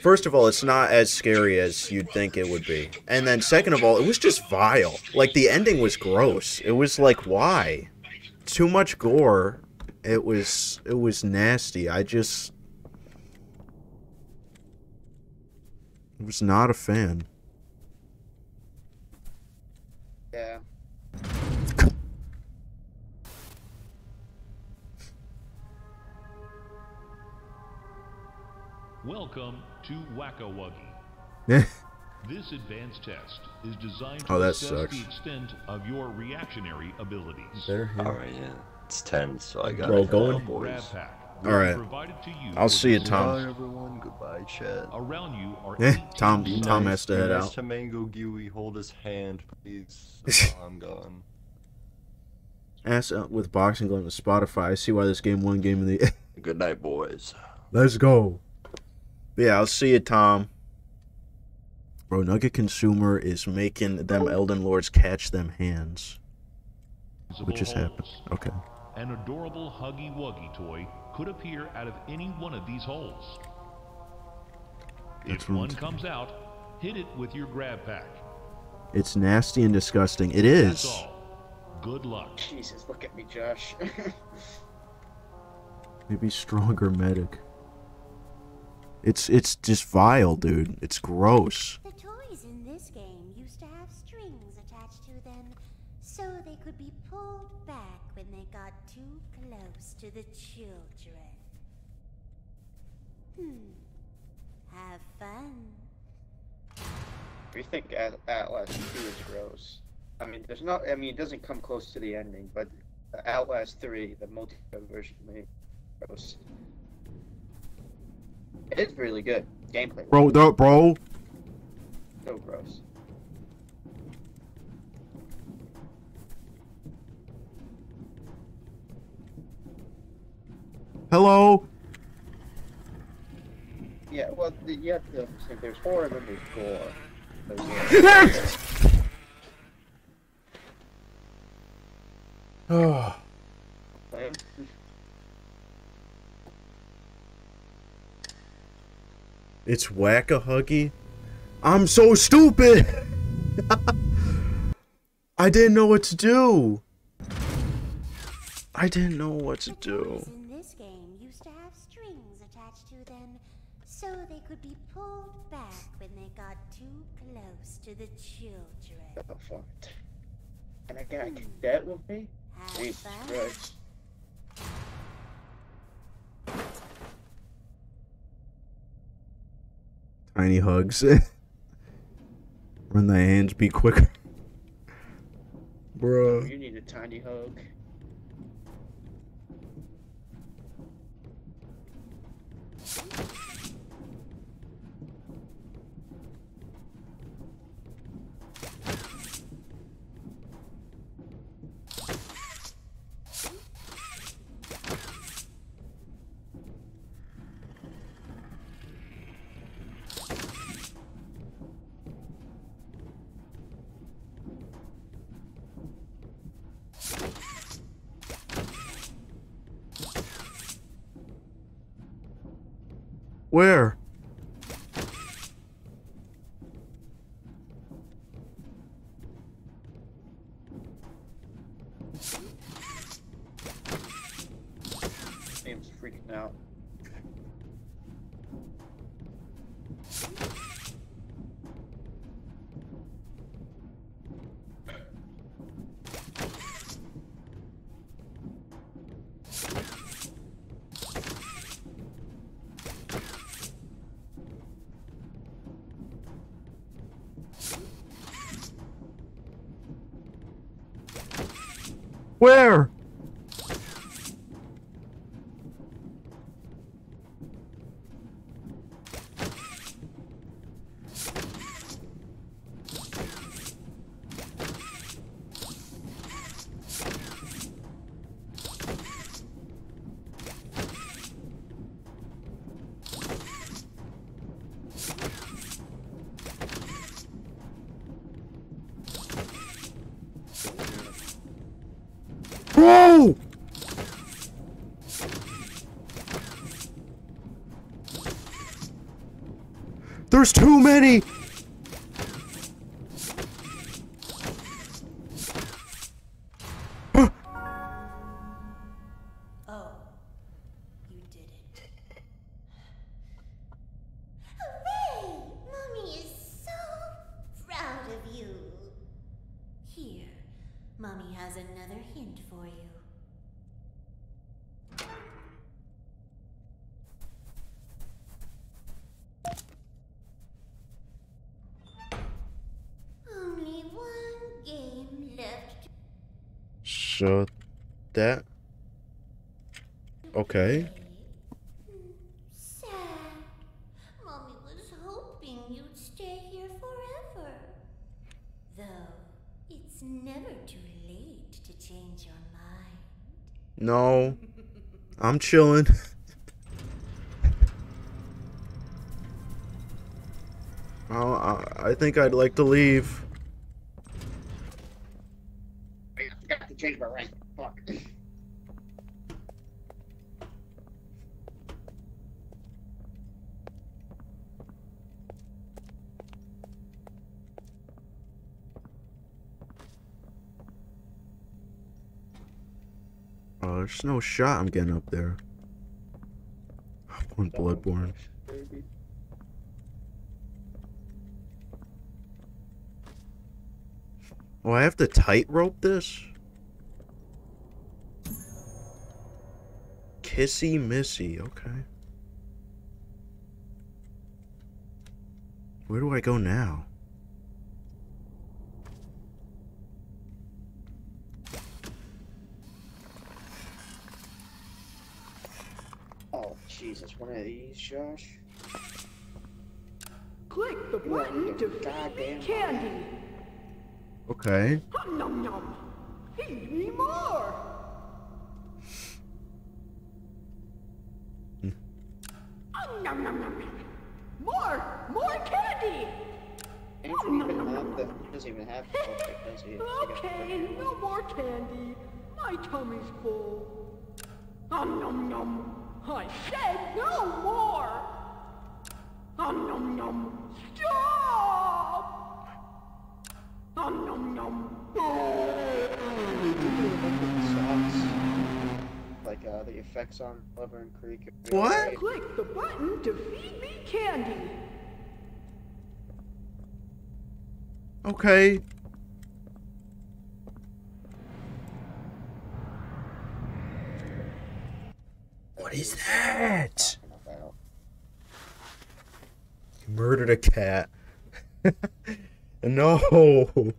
first of all, it's not as scary as you'd think it would be. And then second of all, it was just vile. Like the ending was gross. It was like, why? Too much gore. It was it was nasty. I just was not a fan. Yeah. Welcome to Wacka Wuggy. This advanced test is designed Oh, to that assess sucks. the extent of your reactionary abilities. Better hand- Alright, yeah. It's 10, so I got Bro, it. go boys. All right. To you I'll see you, Tom. Bye, everyone. Goodbye, chat. Around you are Eh, Tom- Be Tom has to head nice out. to Mango Guwe. Hold his hand, please. while I'm gone. Ass out with boxing going to Spotify. I see why this game won game of the. Good night, boys. Let's go. Yeah, I'll see you, Tom. Bro, Nugget Consumer is making them Elden Lords catch them hands. What just happened? Okay. An adorable Huggy Wuggy toy could appear out of any one of these holes. That's if one comes out, hit it with your grab pack. It's nasty and disgusting. It is. That's all. Good luck. Jesus, look at me, Josh. Maybe stronger medic. It's it's just vile, dude. It's gross. The toys in this game used to have strings attached to them so they could be pulled back when they got too close to the children. Hmm. Have fun. we think At- Outlast 2 is gross. I mean, there's not. I mean, it doesn't come close to the ending, but Outlast 3, the multiplayer version, made gross. It's really good gameplay. Bro, no, bro. So gross. Hello. Yeah, well, the, you have to understand. There's four and then there's gore. There's- Oh. It's Whack-A-Wuggy. I'm so stupid. I didn't know what to do. I didn't know what to do. In this game used to have strings attached to them so they could be pulled back when they got too close to the children. What the fuck? And I got that with me? Jesus. Christ. Tiny hugs. Run the hands, be quicker. Bro. You need a tiny hug. Where? Where? There's too many! Chilling. I, I think I'd like to leave. I forgot to change my rank. Fuck. There's no shot I'm getting up there. I want Bloodborne. Oh, I have to tightrope this? Kissy Missy, okay. Where do I go now? Oh, Jesus, one of these, Josh? Click the button to feed me goddamn candy. Okay. Nom nom nom. Feed me more. Nom nom nom. More, more candy. Andrew even have the, he doesn't even have the outfit, does he? He Okay, no more candy. My tummy's full. Nom nom nom. I said no more. Nom nom nom. Stop. Nom nom nom. Like, uh, the effects on Laverne Creek. What? great. Click the button to feed me candy. Okay. What is that? You murdered a cat. no.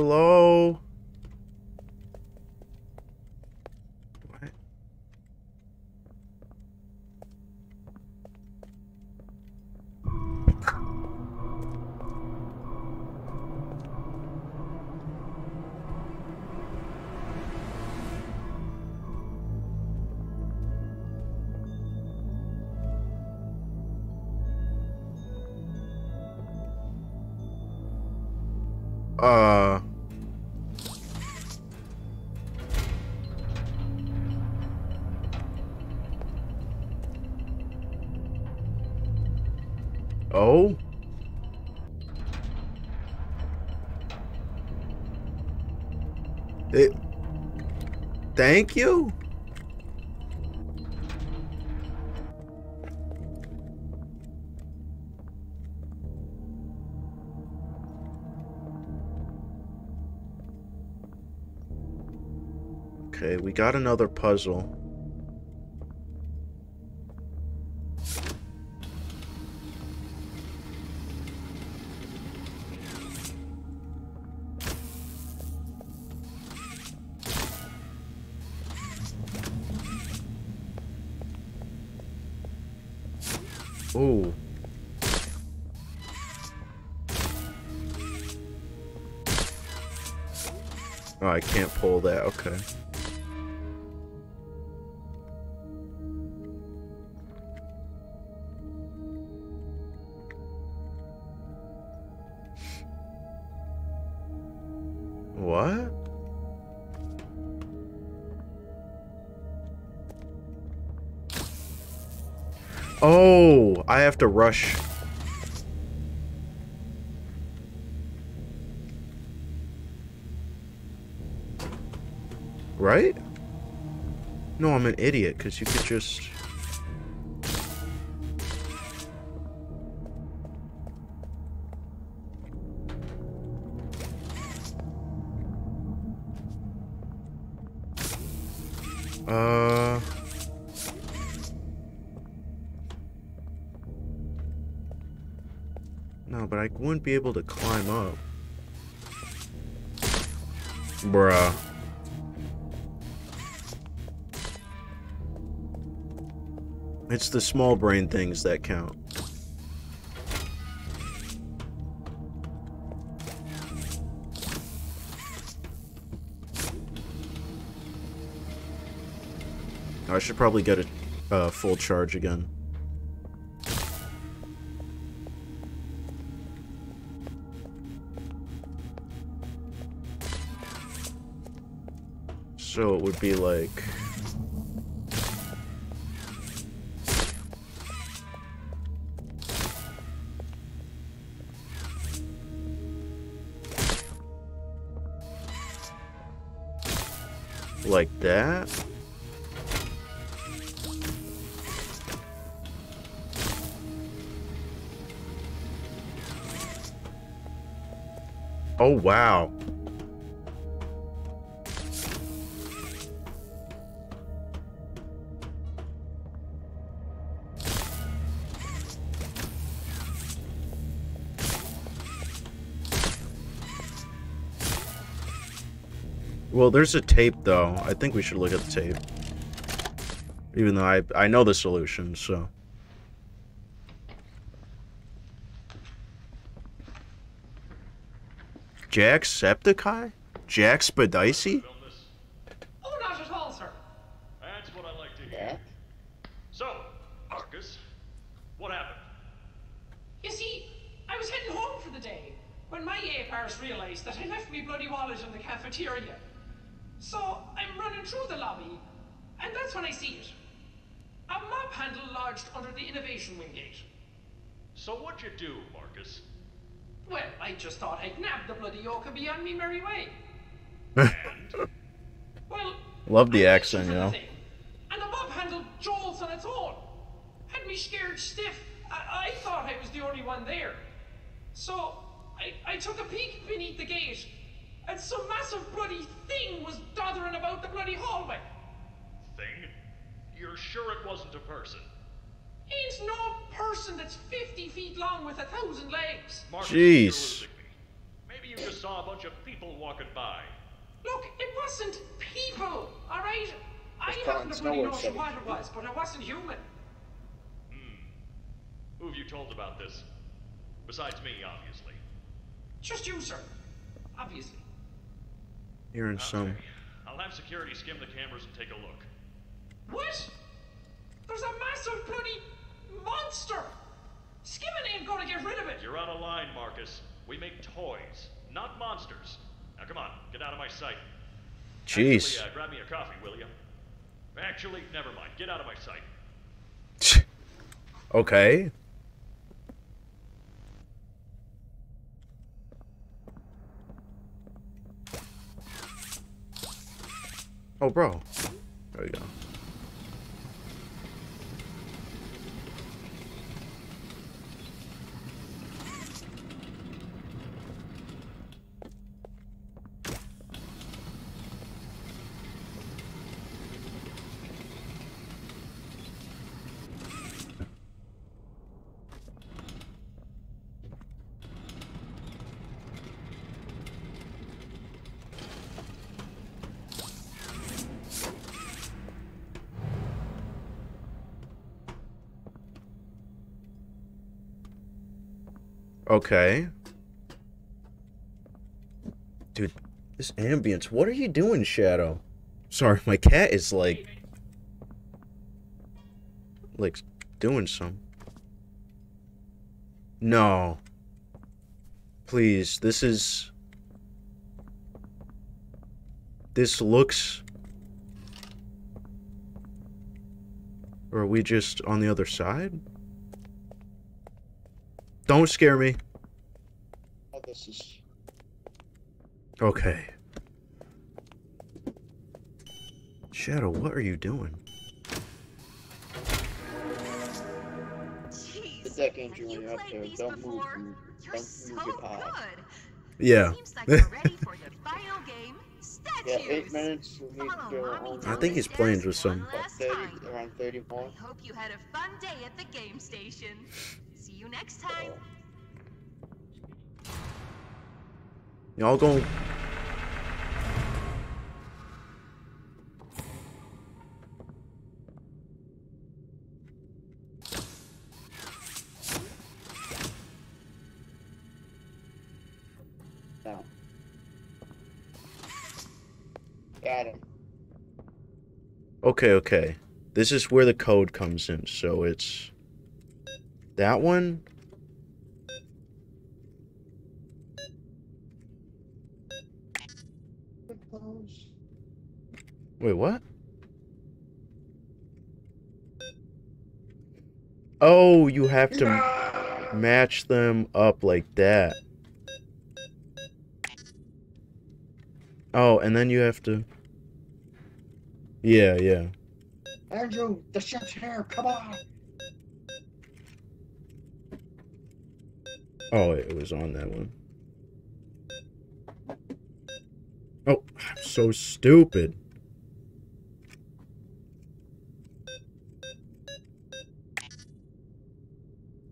Hello? What? Uh. Thank you? Okay, we got another puzzle. To rush. Right? No, I'm an idiot because you could just. Wouldn't be able to climb up. Bruh. It's the small brain things that count. I should probably get a uh, full charge again. So it would be like. Like that? Oh, wow. Well, there's a tape, though. I think we should look at the tape. Even though I, I know the solution, so... Jack Jacksepticeye? Jack Spadicy? Oh, not at all, sir. That's what I like to hear. So, Marcus, what happened? You see, I was heading home for the day when my apars realized that I left me bloody wallet in the cafeteria. So I'm running through the lobby, and that's when I see it. A mop handle lodged under the innovation wing gate. So what'd you do, Marcus? Well, I just thought I'd nab the bloody yoke and be on me merry way. well, Accent, you know. and the mop handle jolts on its own. Had me scared stiff. I, I thought I was the only one there. So I, I took a peek beneath the gate, and some massive bloody thing was doddering about the bloody hallway. Thing? You're sure it wasn't a person? Ain't no person that's 50 feet long with a thousand legs. Marcus, Jeez. you're losing me. Maybe you just saw a bunch of people walking by. Look, it wasn't people, alright? I It's happen Colin to bloody Snow know or what it was, but it wasn't human. Who have you told about this? Besides me, obviously. Just you, sir. Obviously. Hearing some. I'll have security skim the cameras and take a look. What? There's a massive bloody monster! Skimming ain't gonna get rid of it! You're out of line, Marcus. We make toys, not monsters. Now come on, get out of my sight. Jeez. Actually, uh, grab me a coffee, will you? Actually, never mind. Get out of my sight. Okay. Oh, bro. There we go. Okay. Dude, this ambience. What are you doing, Shadow? Sorry, my cat is like. Like, doing some. No. Please, this is. This looks. Or are we just on the other side? Don't scare me. Oh, this is. Okay. Shadow, what are you doing? The deck angel you're up there. Don't move. you- Don't move your pod. Yeah. Yeah, eight minutes. We need to go home. I think he's playing with some. 30, around 30 more. Hope you had a fun day at the game station. See you next time. Oh. Y'all going No. Got him. Okay, okay. This is where the code comes in. So it's that one. Wait, what? Oh, you have to match them up like that. Oh, and then you have to. Yeah, yeah. Andrew, the ship's here. Come on. Oh, it was on that one. Oh, I'm so stupid.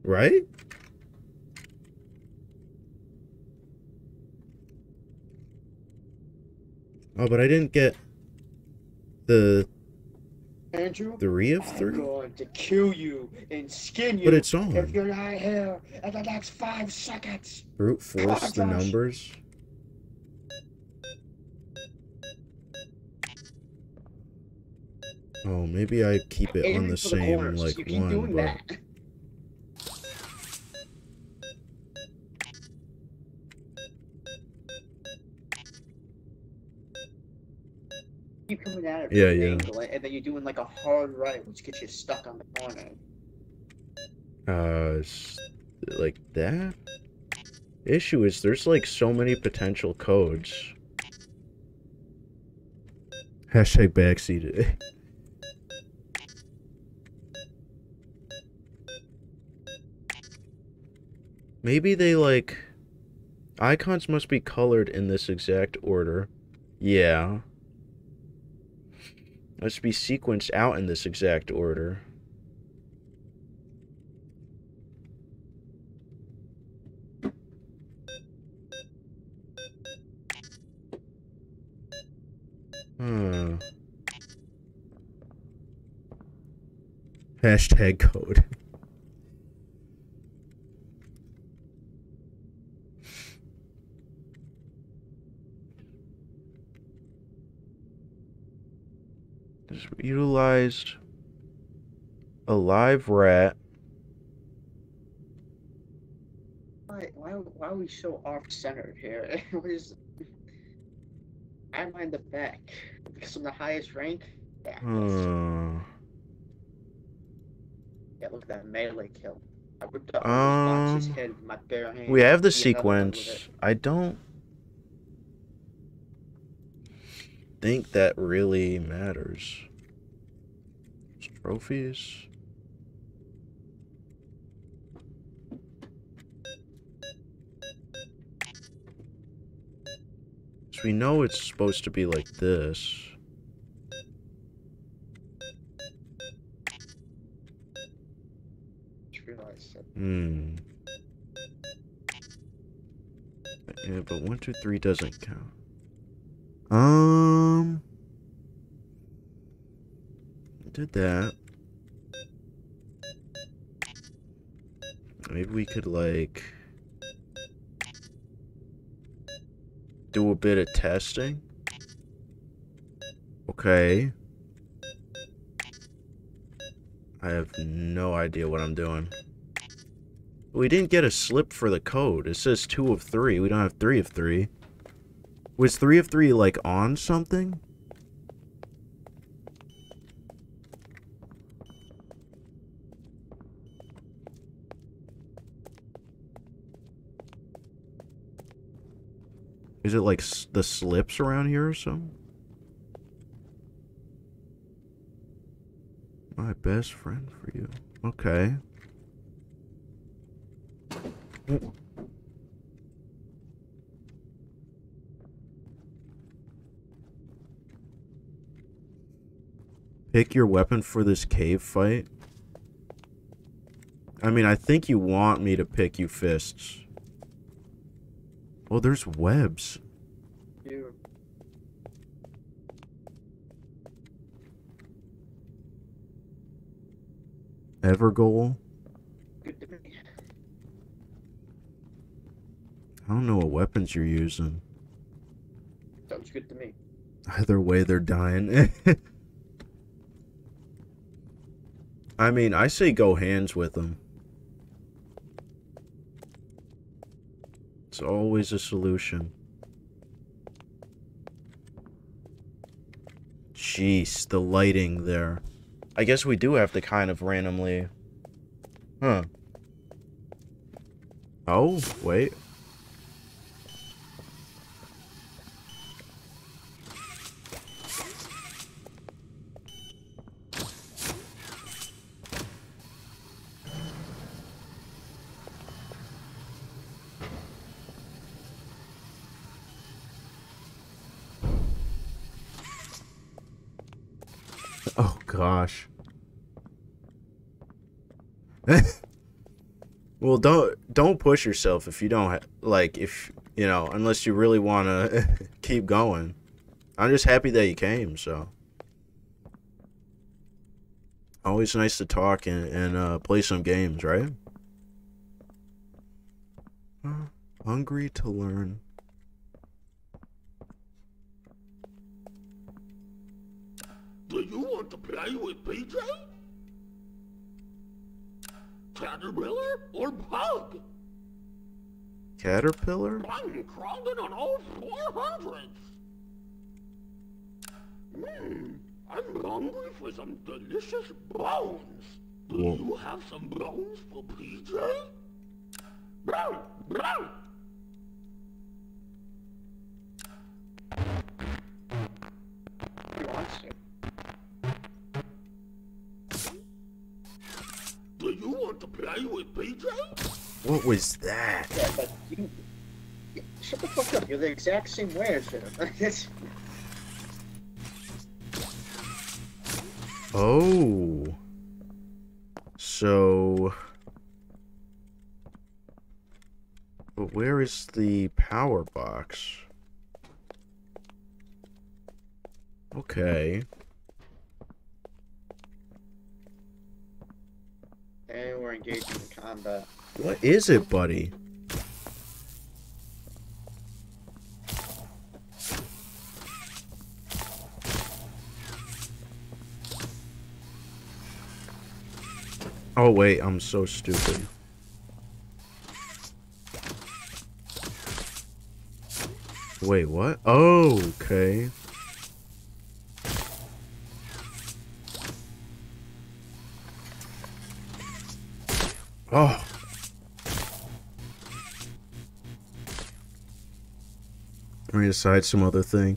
Right? Oh, but I didn't get the Andrew, three of I'm three. going to kill you and skin you. But it's on. If you're not here in the next five seconds. Brute Come on, force oh, the Josh. numbers. Oh, maybe I keep it on the same corners. like keep one, but that. Keep coming at it. Yeah, yeah. angle, and then you're doing like a hard right, which gets you stuck on the corner. uh, like that. Issue is there's like so many potential codes. Hashtag backseat. Maybe they like icons must be colored in this exact order. Yeah. Must be sequenced out in this exact order. Hmm. Hashtag code. Utilized a live rat. Why, why, why are we so off-centered here? what is? I'm in the back because I'm the highest rank. Yeah, Hmm. yeah. Look at that melee kill. I ripped up Um, his head with my bare hand. We have the See another one with sequence. I don't think that really matters. Trophies. So we know it's supposed to be like this. Hmm. Yeah, but one, two, three doesn't count. Um. Did that. Maybe we could like do a bit of testing. Okay. I have no idea what I'm doing. We didn't get a slip for the code. It says two of three. We don't have three of three. Was three of three like on something? Is it like the slips around here or something? My best friend for you. Okay. Pick your weapon for this cave fight. I mean, I think you want me to pick you fists. Oh, there's webs. You. Evergoal. Good to me. I don't know what weapons you're using. Sounds good to me. Either way, they're dying. I mean, I say go hands with them. It's always a solution. Jeez, the lighting there. I guess we do have to kind of randomly... Huh. Oh, wait. Oh gosh. Well, don't don't push yourself if you don't like if you know unless you really want to keep going. I'm just happy that you came. So always nice to talk and and uh, play some games, right? Hungry to learn. Do you want to play with PJ? Caterpillar or Bug? Caterpillar? I'm crawling on all 400s. Hmm, I'm hungry for some delicious bones. Do Whoa. you have some bones for PJ? Brown, brown. Want play with PJ? What was that? Yeah, but you. you- Shut the fuck up. You're the exact same way as him. Oh. So. But where is the power box? Okay. And we're engaging in combat. What is it, buddy? Oh wait, I'm so stupid. Wait, what? Oh, okay. Oh. Let me decide some other thing.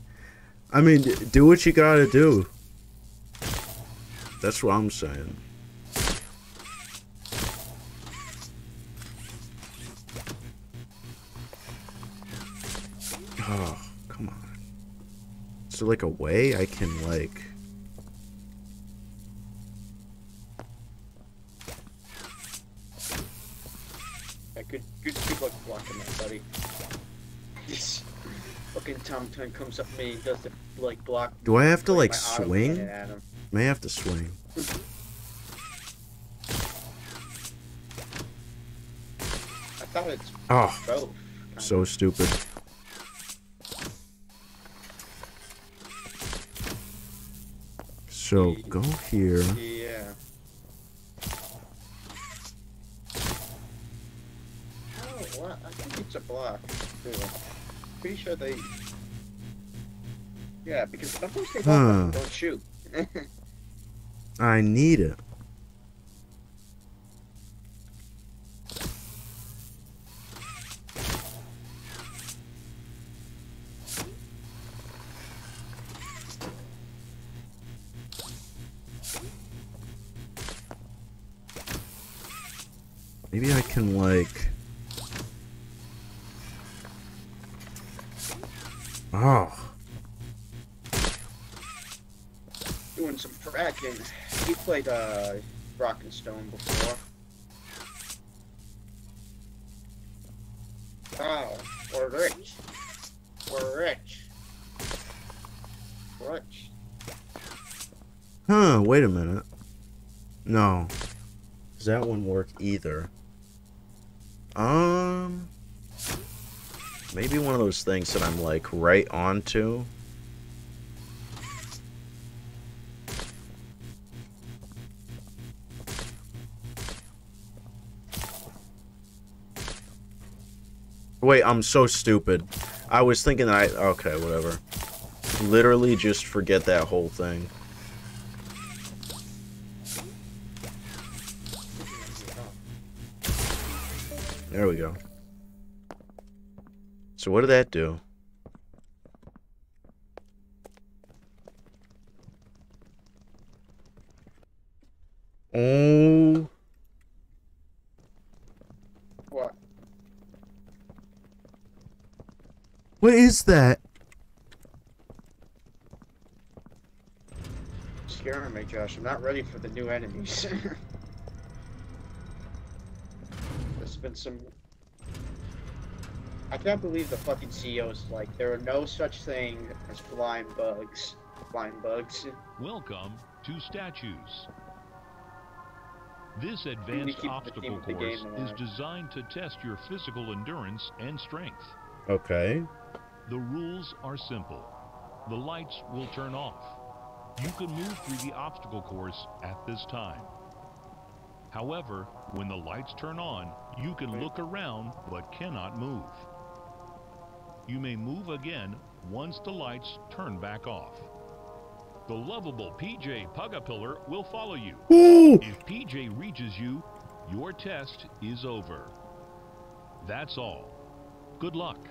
I mean, do what you gotta do. That's what I'm saying. Oh, come on. Is there like a way I can like... Tom comes up to me and does the like block. Do I have to like swing? cannon At him. May have to swing. I thought it's Oh, both. so stupid. So go here. Yeah. Oh, what? I think it's a block. too. Pretty sure they. Yeah, because block Huh. don't shoot. I need it. Played uh, Rock and Stone before. Oh, we're rich. We're rich. Rich. huh? Wait a minute. No, does that one work either? Um, maybe one of those things that I'm like right onto. Wait, I'm so stupid. I was thinking that I okay, whatever. literally just forget that whole thing. There we go. So what did that do? Oh. What? What is that? Scaring me, Josh. I'm not ready for the new enemies. There's been some. I can't believe the fucking CEO's like, there are no such thing as flying bugs. Flying bugs. Welcome to Statues. This advanced obstacle the course is designed to test your physical endurance and strength. Okay. The rules are simple. The lights will turn off. You can move through the obstacle course at this time. However, when the lights turn on, you can look around but cannot move. You may move again once the lights turn back off. The lovable PJ Pugapillar will follow you. Ooh! If PJ reaches you, your test is over. That's all. Good luck.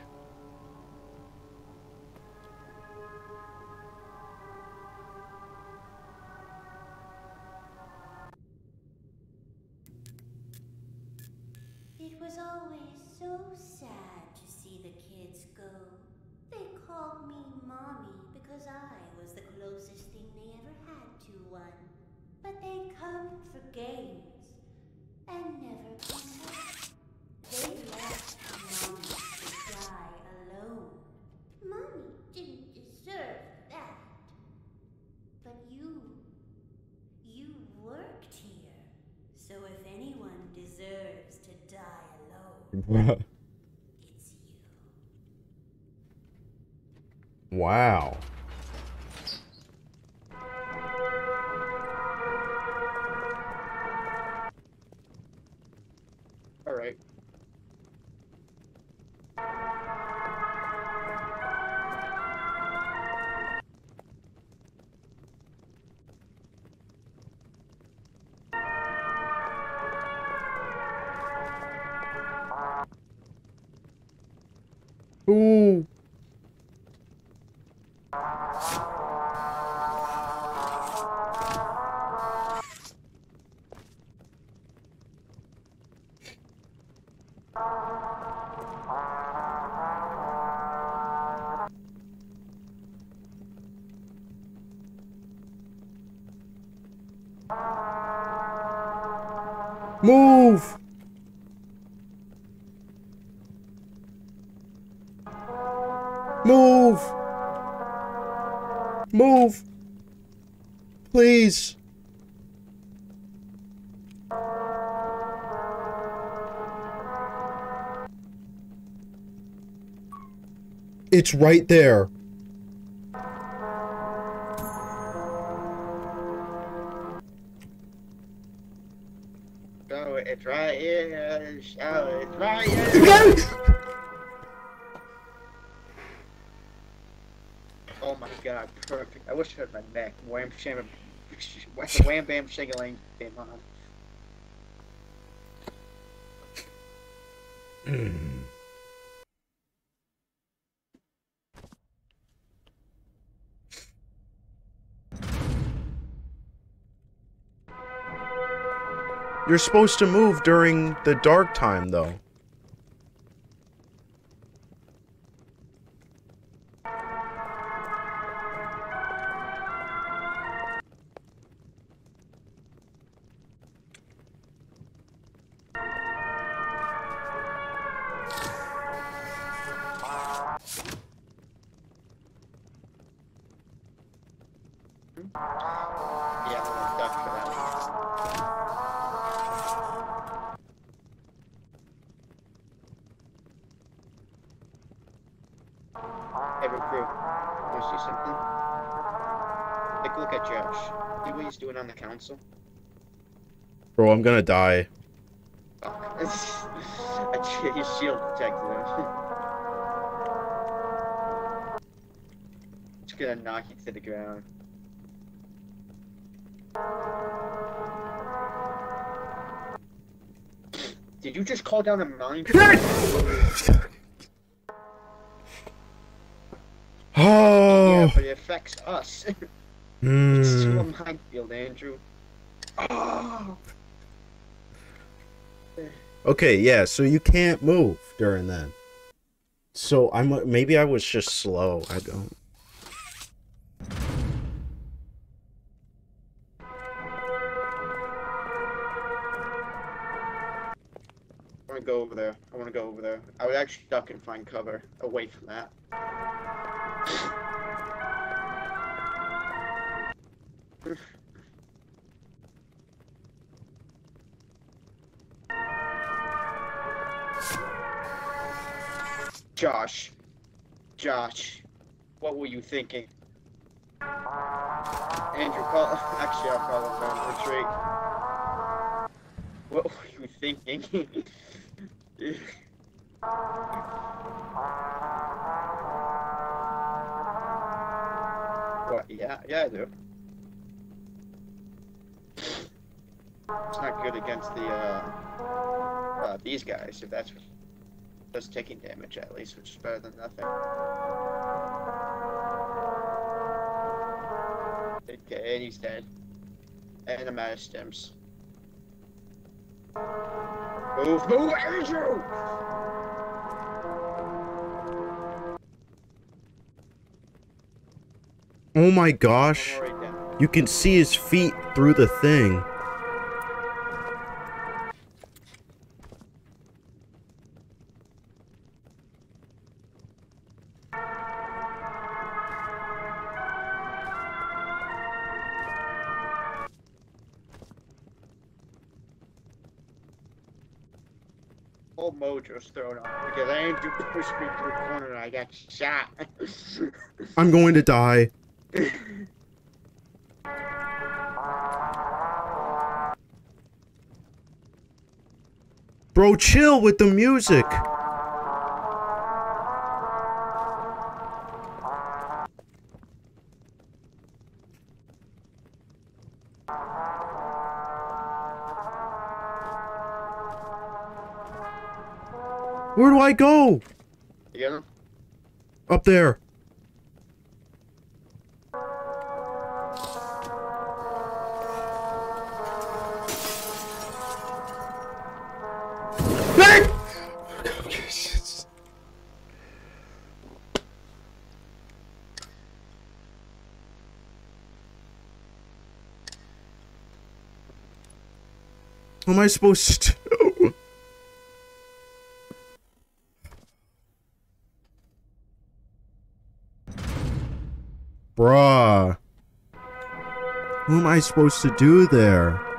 Move! Move! Move! Please! It's right there. Oh, right. Oh my god, perfect. I wish I had my neck. Wham sham wham bam shingling came on. You're supposed to move during the dark time, though. I'm gonna die. His shield protected him. gonna knock you to the ground. Did you just call down a mine? Oh. Yeah, but it affects us. it's still a Hmm. minefield, Andrew. Oh. Okay, yeah, so you can't move during that. So I'm maybe I was just slow. I don't. I want to go over there. I want to go over there. I would actually duck and find cover away from that. Thinking? Andrew, call. Actually, I'll call him down retreat. What were you thinking? what? Yeah, yeah, I do. It's not good against the, uh, uh, these guys, if that's just taking damage at least, which is better than nothing. Okay, and he's dead. And I'm out of stems. Move, move, Andrew! Oh my gosh. You can see his feet through the thing. Because Andrew pushed me to the corner I got shot. I'm going to die. Bro, chill with the music. I go? Him? Up there. What am I supposed to I supposed to do there?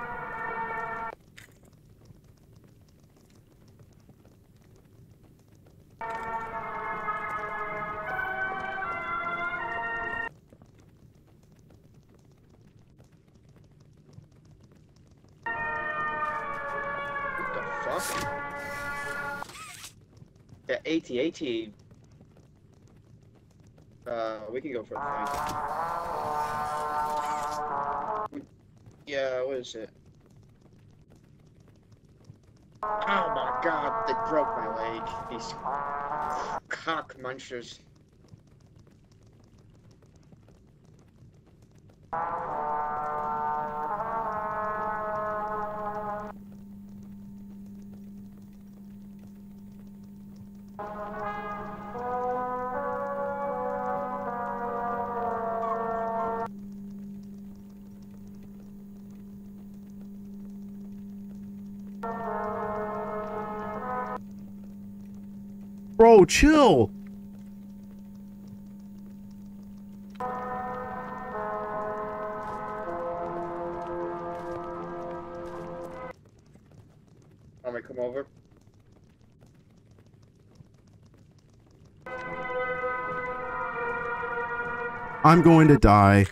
These cock munchers. Bro, chill. Want me to come over? I'm going to die.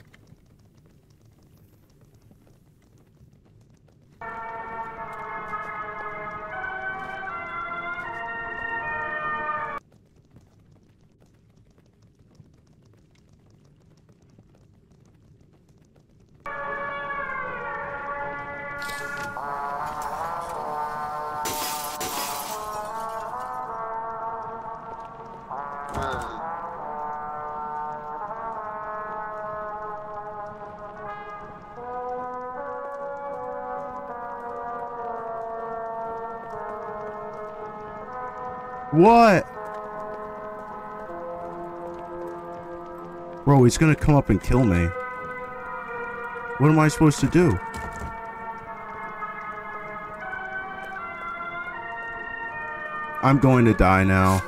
He's gonna come up and kill me. What am I supposed to do? I'm going to die now.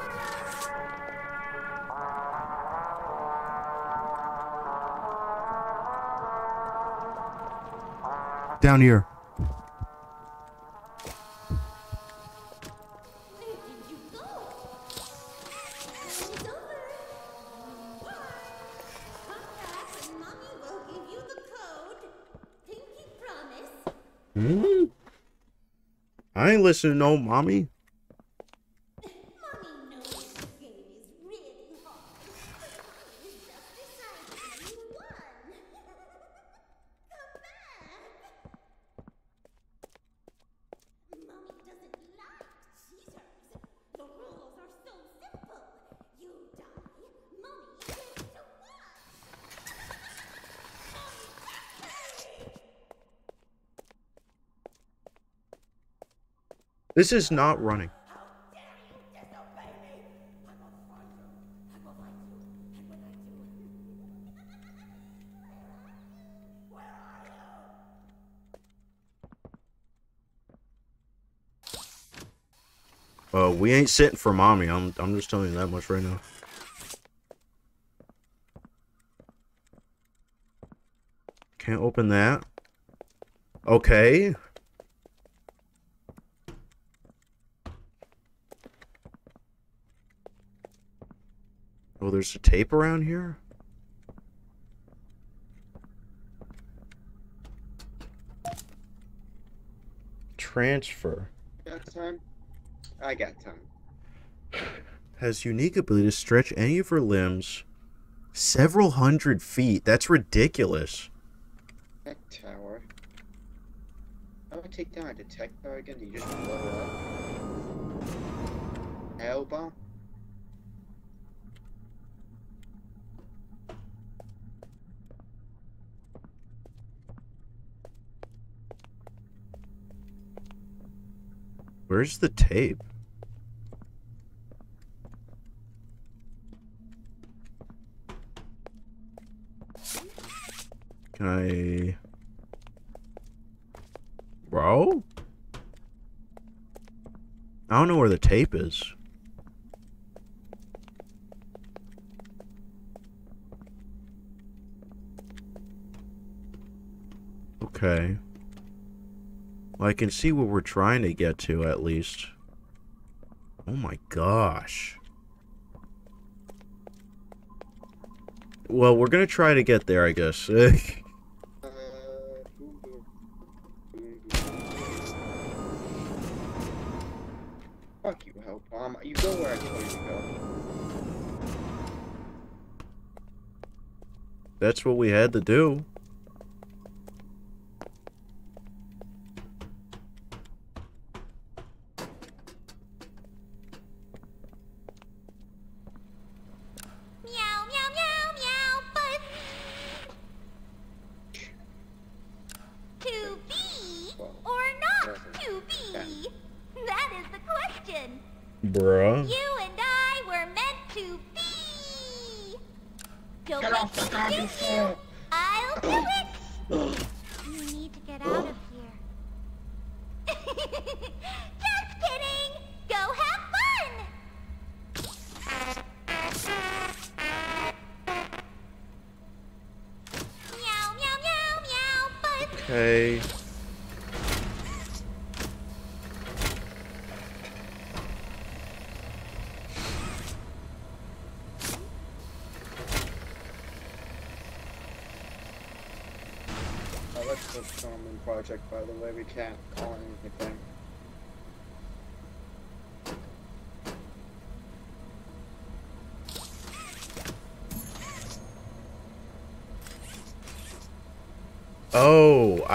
Down here. Listening to no mommy. This is not running. Uh, we ain't sitting for mommy. I'm I'm just telling you that much right now. Can't open that. Okay. There's a tape around here? Transfer. Got time? I got time. Has unique ability to stretch any of her limbs several hundred feet. That's ridiculous. Tech tower. I take down a detector again? Do you just blow it up? Where's the tape? Can I... Bro? I don't know where the tape is. Okay. Well, I can see what we're trying to get to, at least. Oh my gosh. Well, we're gonna try to get there, I guess. Fuck you, Hell bomb. Um, you go where I told you to go. That's what we had to do.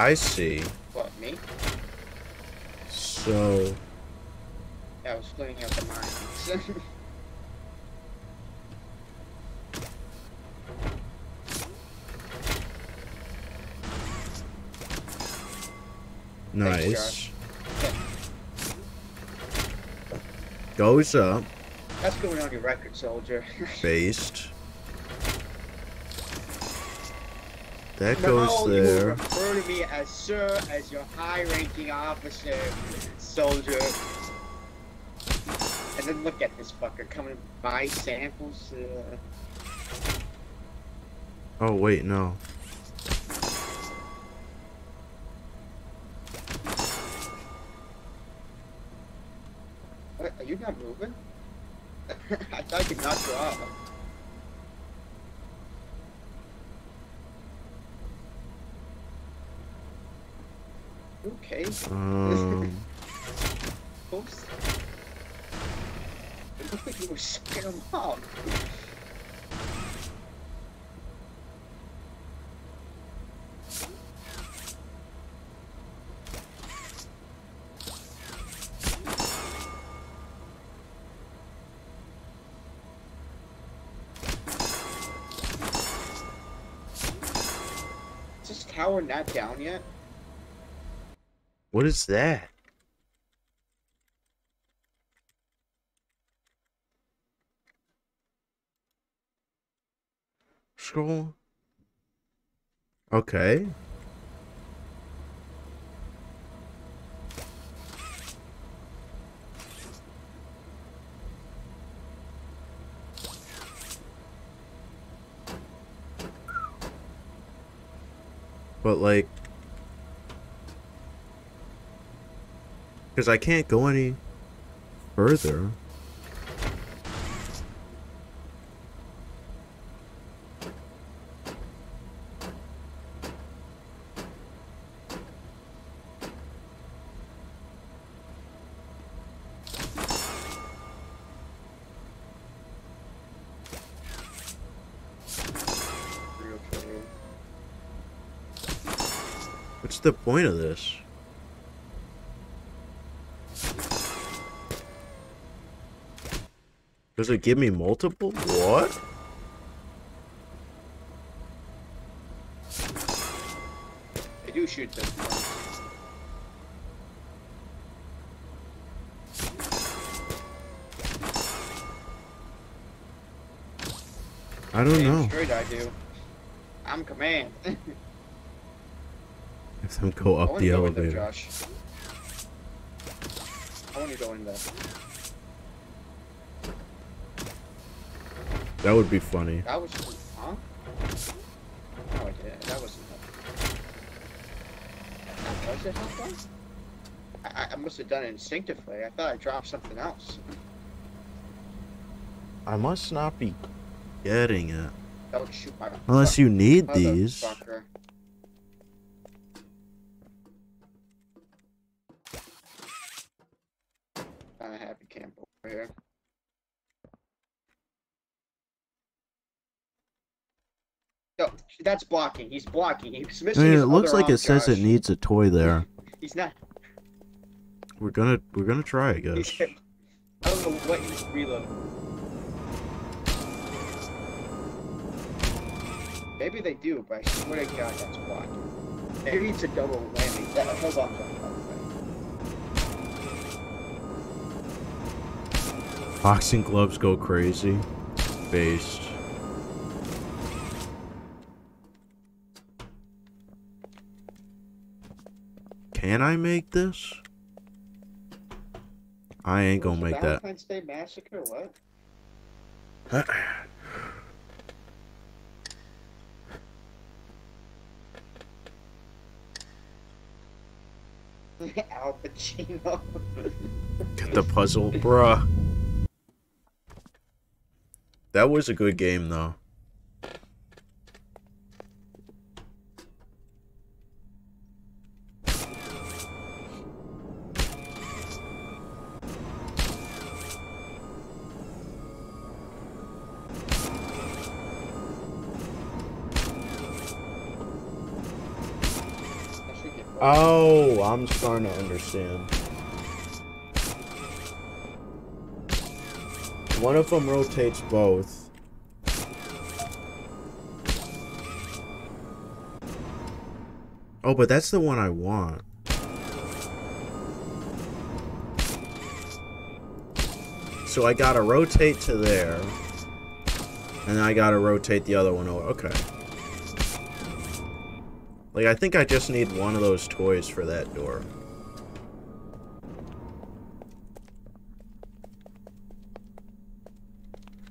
I see. What, me? So, Yeah, I was splitting out the mines. nice. Goes up. That's going on your record, soldier. Based. That Now goes there. To me as sir, as your high-ranking officer, soldier. And then look at this fucker coming buy samples. Uh, Oh wait, no. Okay. Um, Oops. You were sucking him up. This tower not down yet? What is that? Scroll. Okay. But like Because I can't go any further. What's the point of this? Does it give me multiple? What? I do shoot them. I don't Damn know. straight I do. I'm command. If them go up the go in there, elevator. Josh. I want to go in there. That would be funny. That was huh? No, I didn't. That wasn't. That was it? How? I, I must have done it instinctively. I thought I dropped something else. I must not be getting it. Don't shoot my. Unless you need motherfucker. these. That's blocking. He's blocking. He's I mean, it looks like it says it needs a toy there. He's not. We're gonna we're gonna try, I guess. I don't know what he's reloading. Maybe they do, but I swear to God, that's blocking. Maybe it's a double whammy. That, hold on, Boxing gloves go crazy. Based. Can I make this? I ain't gonna make that. Valentine's Day Massacre, what? Al Pacino. Get the puzzle, bruh. That was a good game, though. Starting to understand. One of them rotates both. Oh, but that's the one I want. so I gotta rotate to there. And then I gotta rotate the other one over. Okay. Like, I think I just need one of those toys for that door.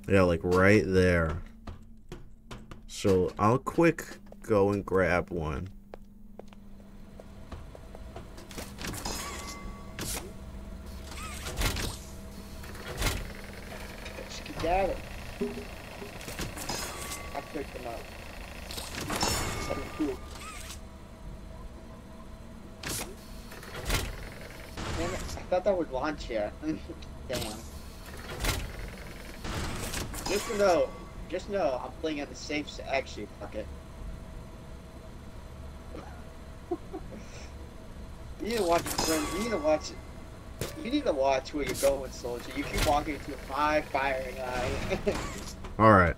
Yeah, like right there. So I'll quick go and grab one. Got it. I picked them up. Cool. Damn it, I thought that would launch here. Damn. Just know, just know, I'm playing on the safe s- Actually, fuck it. you need to watch. You need to watch. You need to watch where you're going, soldier. You keep walking into my firing line. Alright.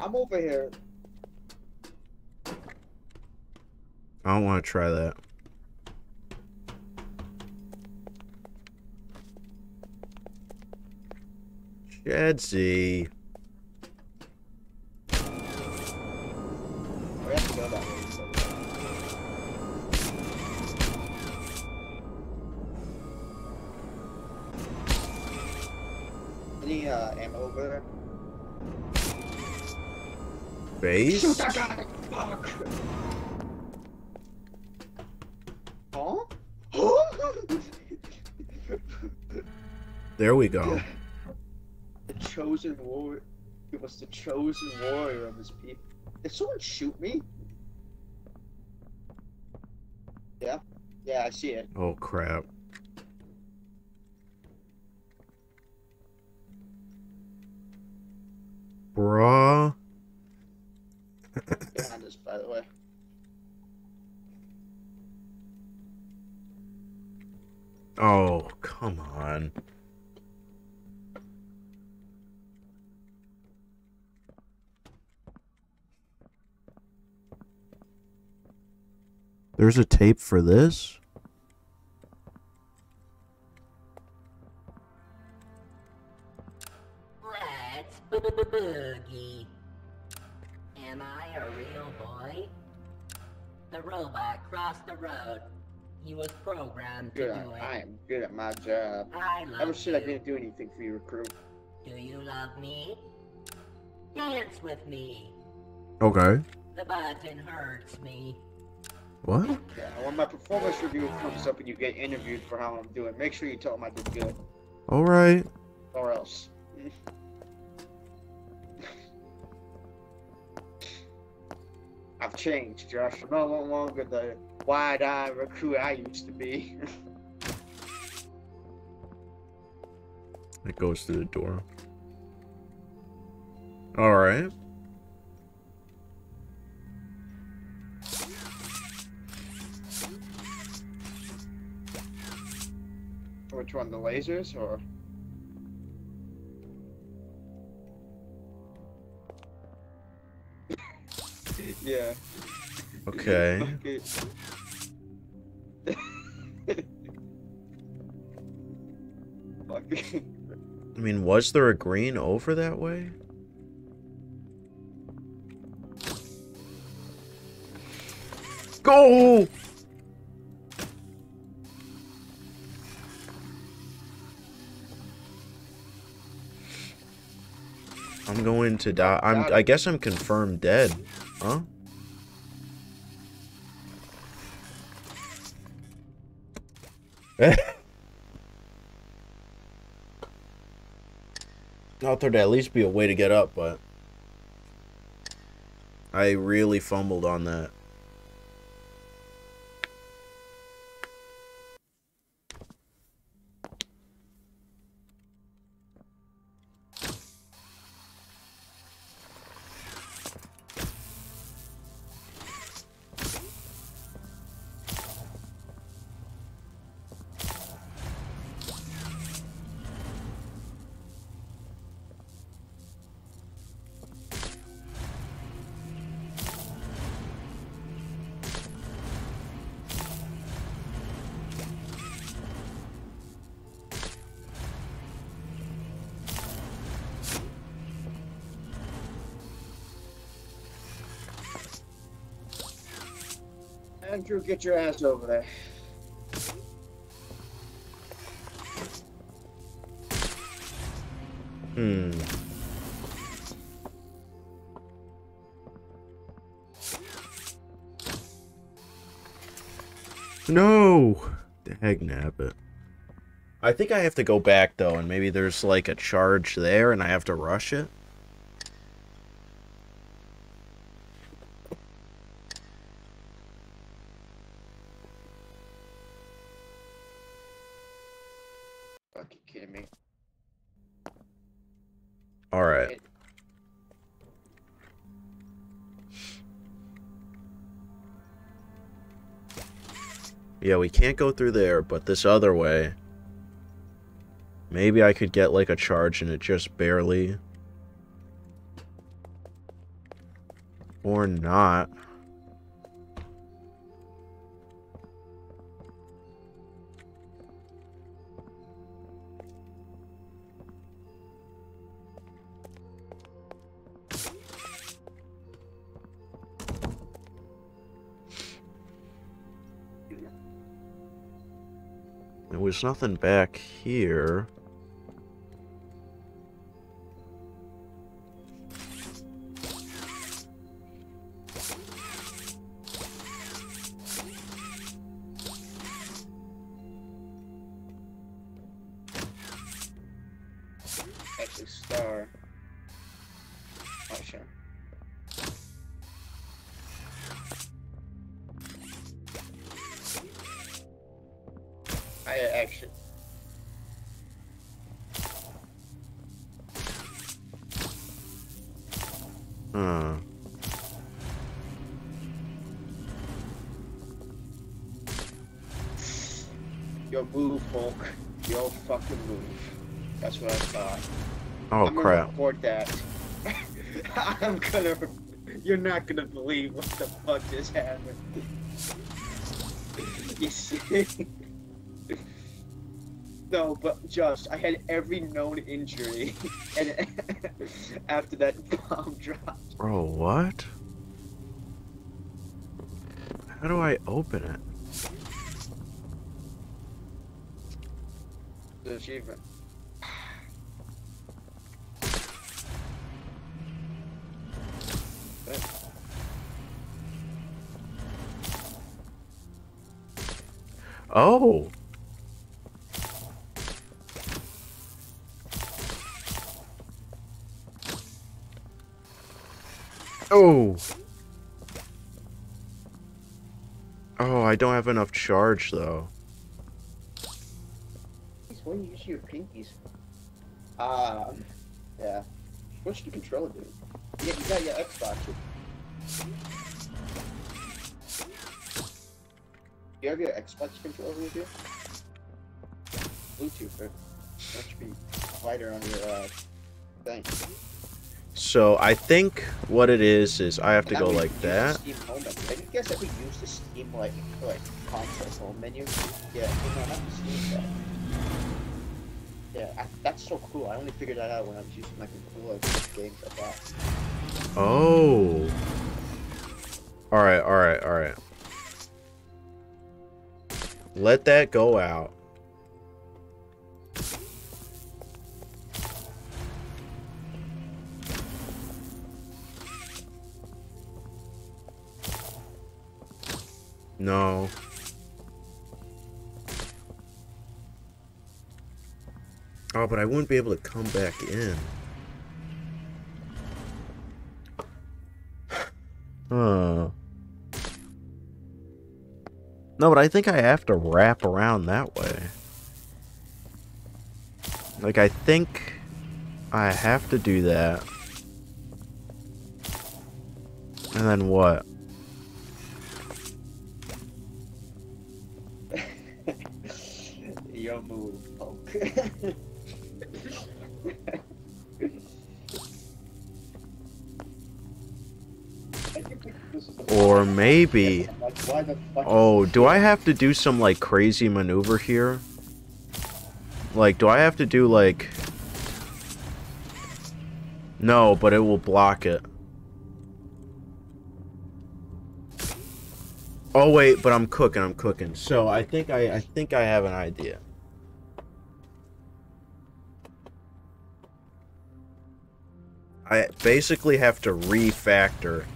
I'm over here. I don't want to try that. Jedsy. We have to go that way. So. Any uh, ammo over there? Base? Shoot that guy! Fuck! Huh? There we go. Chosen warrior. He was the chosen warrior of his people. Did someone shoot me? Yeah? Yeah, I see it. Oh crap. Bruh. Behind us, by the way. Oh, come on. There's a tape for this? Let's boogie. Am I a real boy? The robot crossed the road. He was programmed to Good. do I am good at my job. I Never love said I you. didn't do anything for you, recruit. Do you love me? Dance with me. Okay. The button hurts me. What? Yeah, when my performance review comes up and you get interviewed for how I'm doing, make sure you tell them I did good, Alright. or else. I've changed, Josh. I'm no longer the wide-eyed recruit I used to be. It goes through the door. Alright. Which one, the lasers or? yeah. Okay. Okay. Fuck. I mean, was there a green over that way? Go! I'm going to die. I'm. I guess I'm confirmed dead. Huh? Thought there'd at least be a way to get up, but I really fumbled on that. Get your ass over there. Hmm. No! Dag nabbit. I think I have to go back though, and maybe there's like a charge there and I have to rush it. We can't go through there, but this other way. Maybe I could get like a charge and it just barely. Or not. There was nothing back here. Not gonna believe what the fuck just happened. you see? no, but just I had every known injury, and after that bomb dropped. Bro, what? How do I open it? The achievement. Oh! Oh! Oh, I don't have enough charge though. What do you use your pinkies? Um, yeah. What's the controller do? Yeah, you got your Xbox. You have your Xbox controller with you? Bluetooth, or that should be lighter on your uh thing. So I think what it is is I have to go like that. Steam home menu. I guess I could use the Steam like like console home menu. Yeah, no, not the Steam. Yeah, I, that's so cool. I only figured that out when I was using my controller for games like that. Oh. All right, all right, all right. Let that go out. No. Oh, but I wouldn't be able to come back in. Huh. No, but I think I have to wrap around that way. Like, I think I have to do that. And then what? Yo, move, Hulk. Or maybe... Why the fuck? Oh, do I have to do some, like, crazy maneuver here? Like, do I have to do, like... No, but it will block it. Oh wait, but I'm cooking. I'm cooking. So I think I I think I have an idea. I basically have to refactor.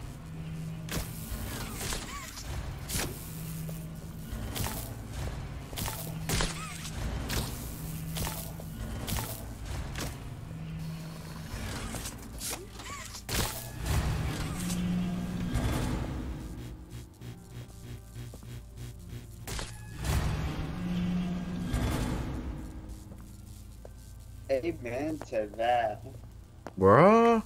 Bruh.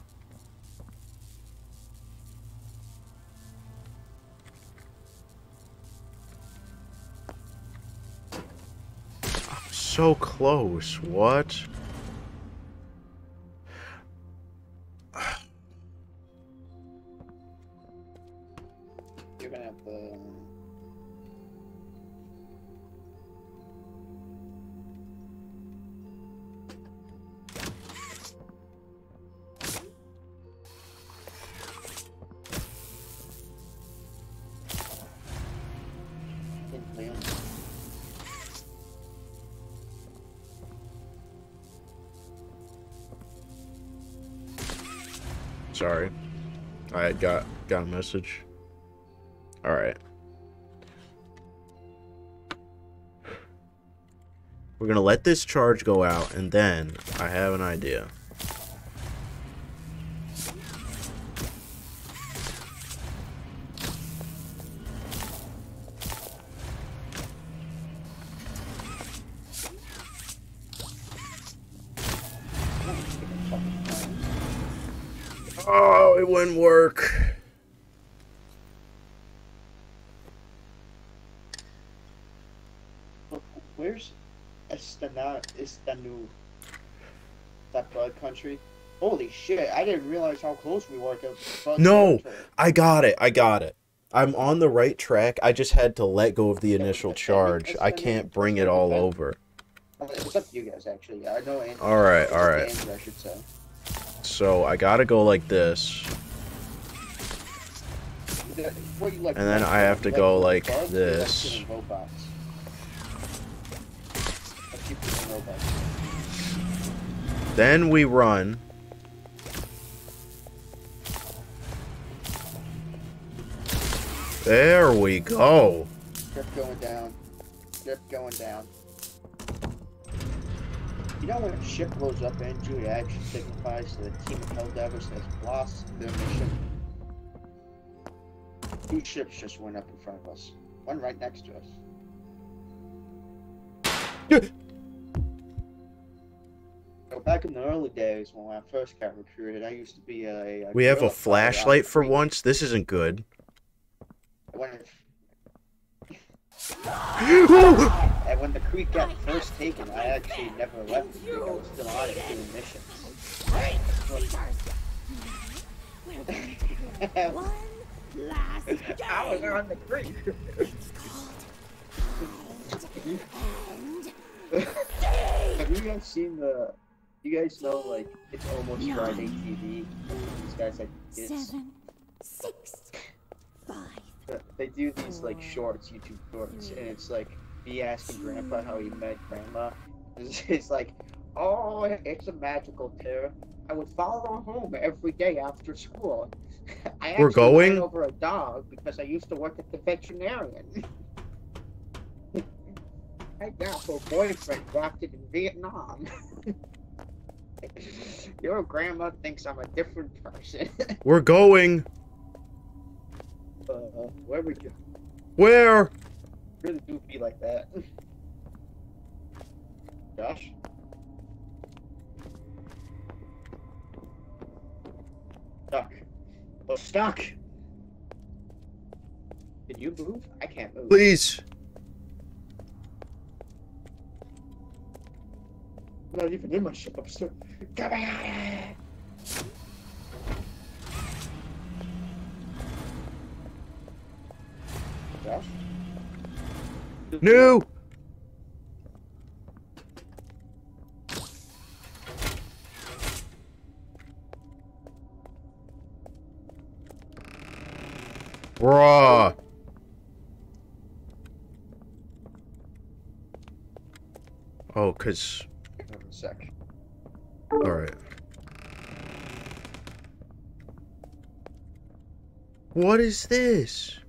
So close. What? Got a message. All right. We're to let this charge go out and then I have an idea. I didn't realize how close we were to No. I got it. I got it. I'm on the right track. I just had to let go of the initial charge. I can't bring it all over. It's up to you guys, actually. I know. Andrew, All right, all right. Andrew, I should say. So I gotta go like this. And then I have to go like this. killing robots? Like keep killing robots. Then we run. There we go. Drip going down. Drip going down. You know when a ship blows up, it actually signifies to the team of Helldivers has lost their mission. Two ships just went up in front of us. One right next to us. So back in the early days when I first got recruited, I used to be a. a We have a guerrilla fighter out flashlight for once. This isn't good. When and when the creek got first taken, I actually never left the creek. I was still on it doing missions. I was on the creek. Have you guys seen the? You guys know like it's almost Friday TV. These guys like kids. Seven, six, They do these like shorts, YouTube shorts, and it's like me asking Grandpa how he met Grandma. It's, it's like, oh, it's a magical tale. I would follow her home every day after school. I We're going? over a dog because I used to work at the veterinarian. I got her boyfriend drafted in Vietnam. Your grandma thinks I'm a different person. We're going. Uh, where we go? Where? really do be like that. Josh? Stuck. Oh, stuck! Can you move? I can't move. Please. I'm not even in my ship, I'm still. Here! stuff. New! Bruh. Oh, cause... Sec. Alright. What is this?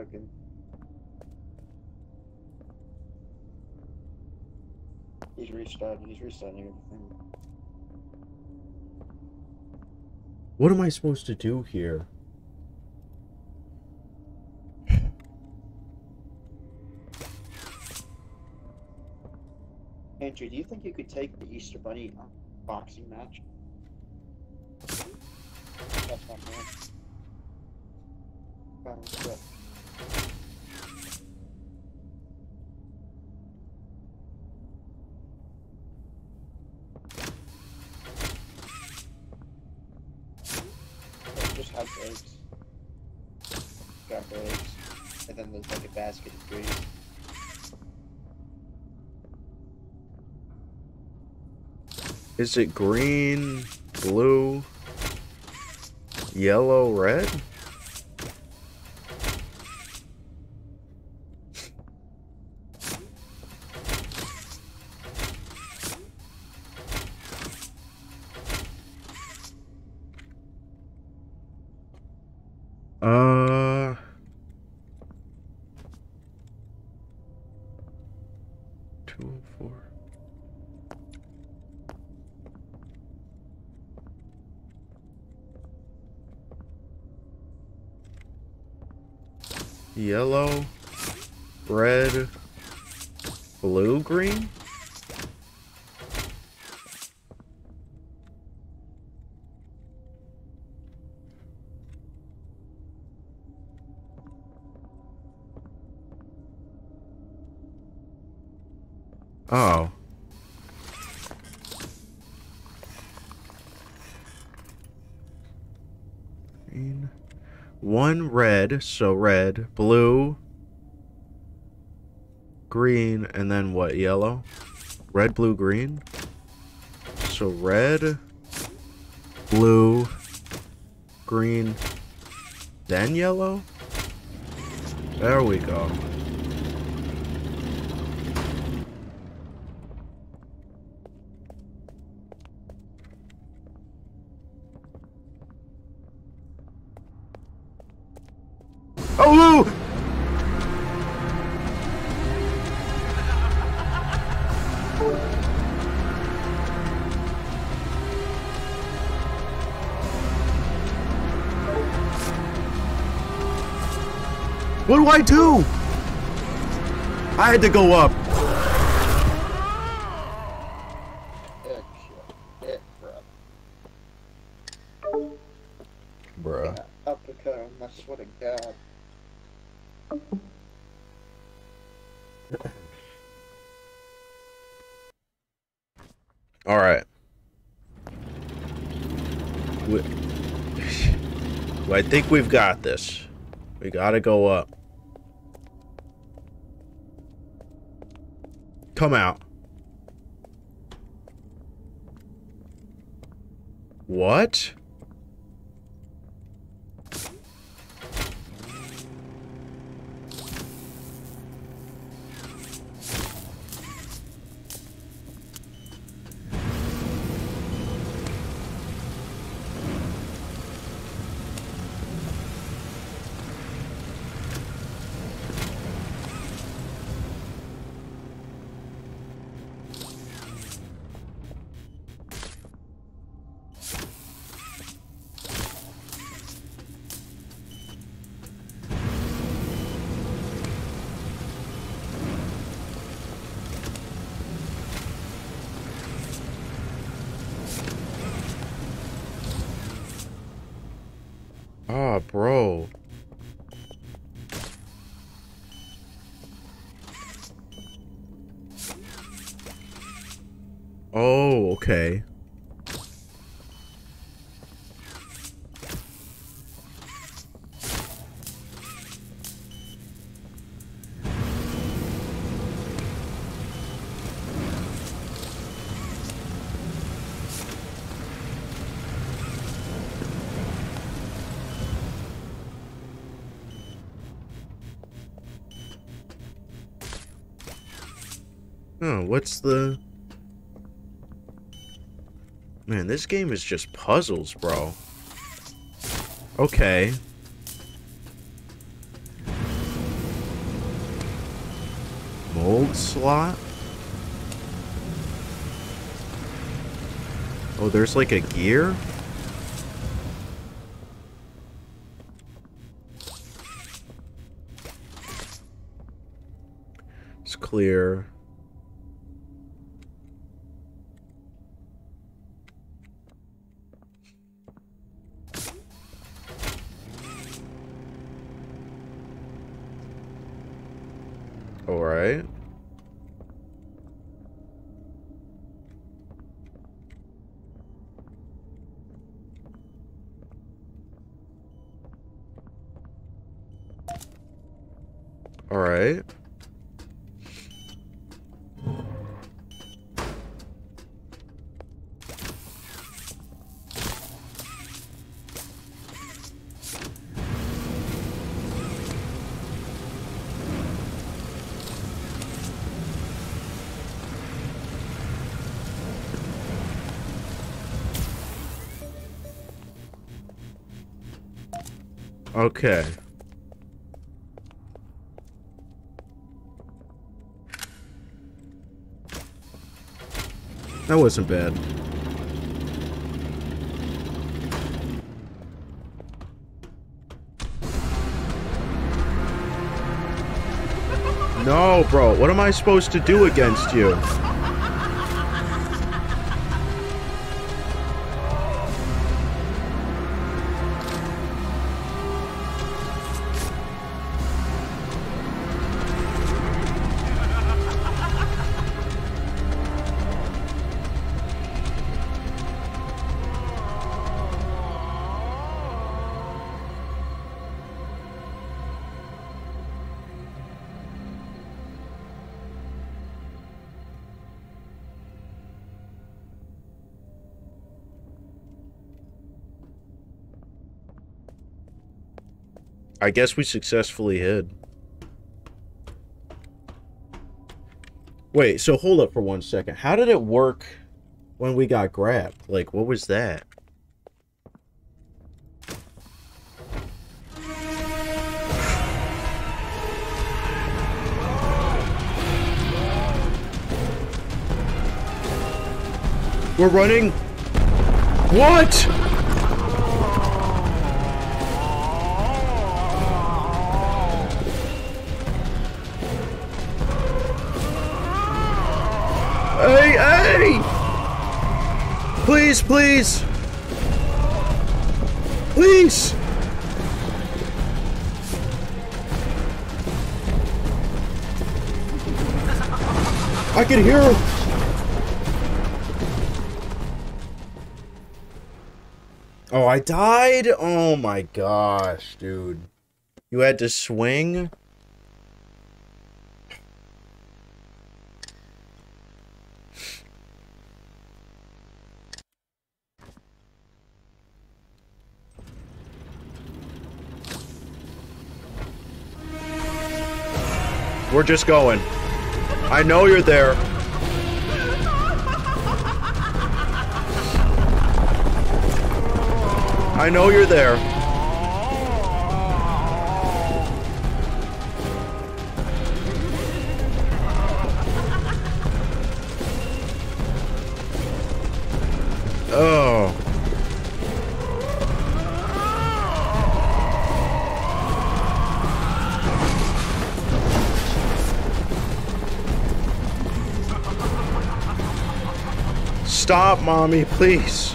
He's cooking. He's restarting. He's restarting everything. What am I supposed to do here? Andrew, do you think you could take the Easter Bunny boxing match? That's not bad. Basket. Is it green, blue, yellow, red? Uh. Two oh four. Yellow, red, blue, green? Oh. Green. One red, so red, blue, green, and then what, yellow? Red, blue, green? So red, blue, green, then yellow? There we go. Do I do? I had to go up. Heck, shit. Heck, bro. Bruh. Yeah, uppercut him, I swear to God. All right. We, I think we've got this. We gotta go up. Come out. What? What's the... Man, this game is just puzzles, bro. Okay. Mold slot? Oh, there's like a gear? It's clear. Okay. That wasn't bad. No, bro. What am I supposed to do against you? I guess we successfully hid. Wait, so hold up for one second. How did it work when we got grabbed? Like, what was that? We're running. What? Please, please! Please! I can hear! Oh, I died? Oh my gosh, dude. You had to swing? We're just going. I know you're there. I know you're there. Mommy, please.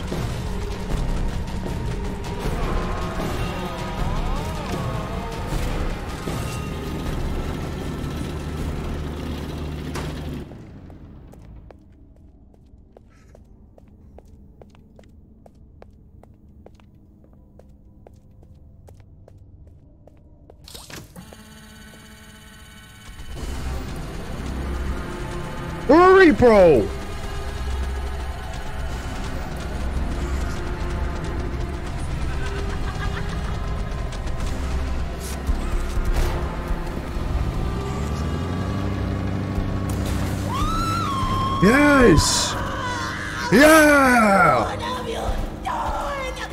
Hurry, bro!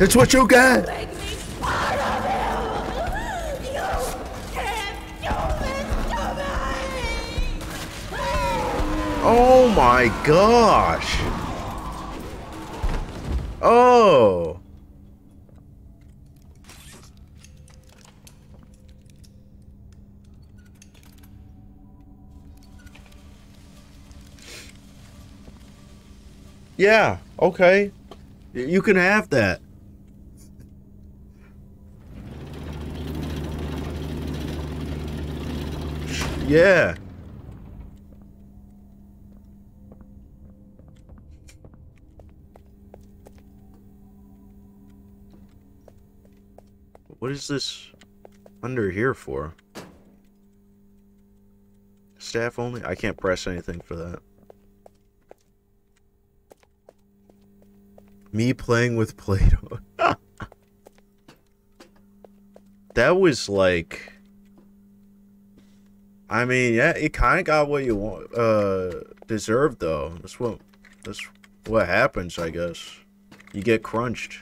That's what you get! Oh my gosh! Oh! Yeah, okay. You can have that. Yeah. What is this under here for? Staff only? I can't press anything for that. Me playing with Play-Doh. that was like I mean, yeah, it kind of got what you want uh deserved though. That's what that's what happens, I guess. You get crunched.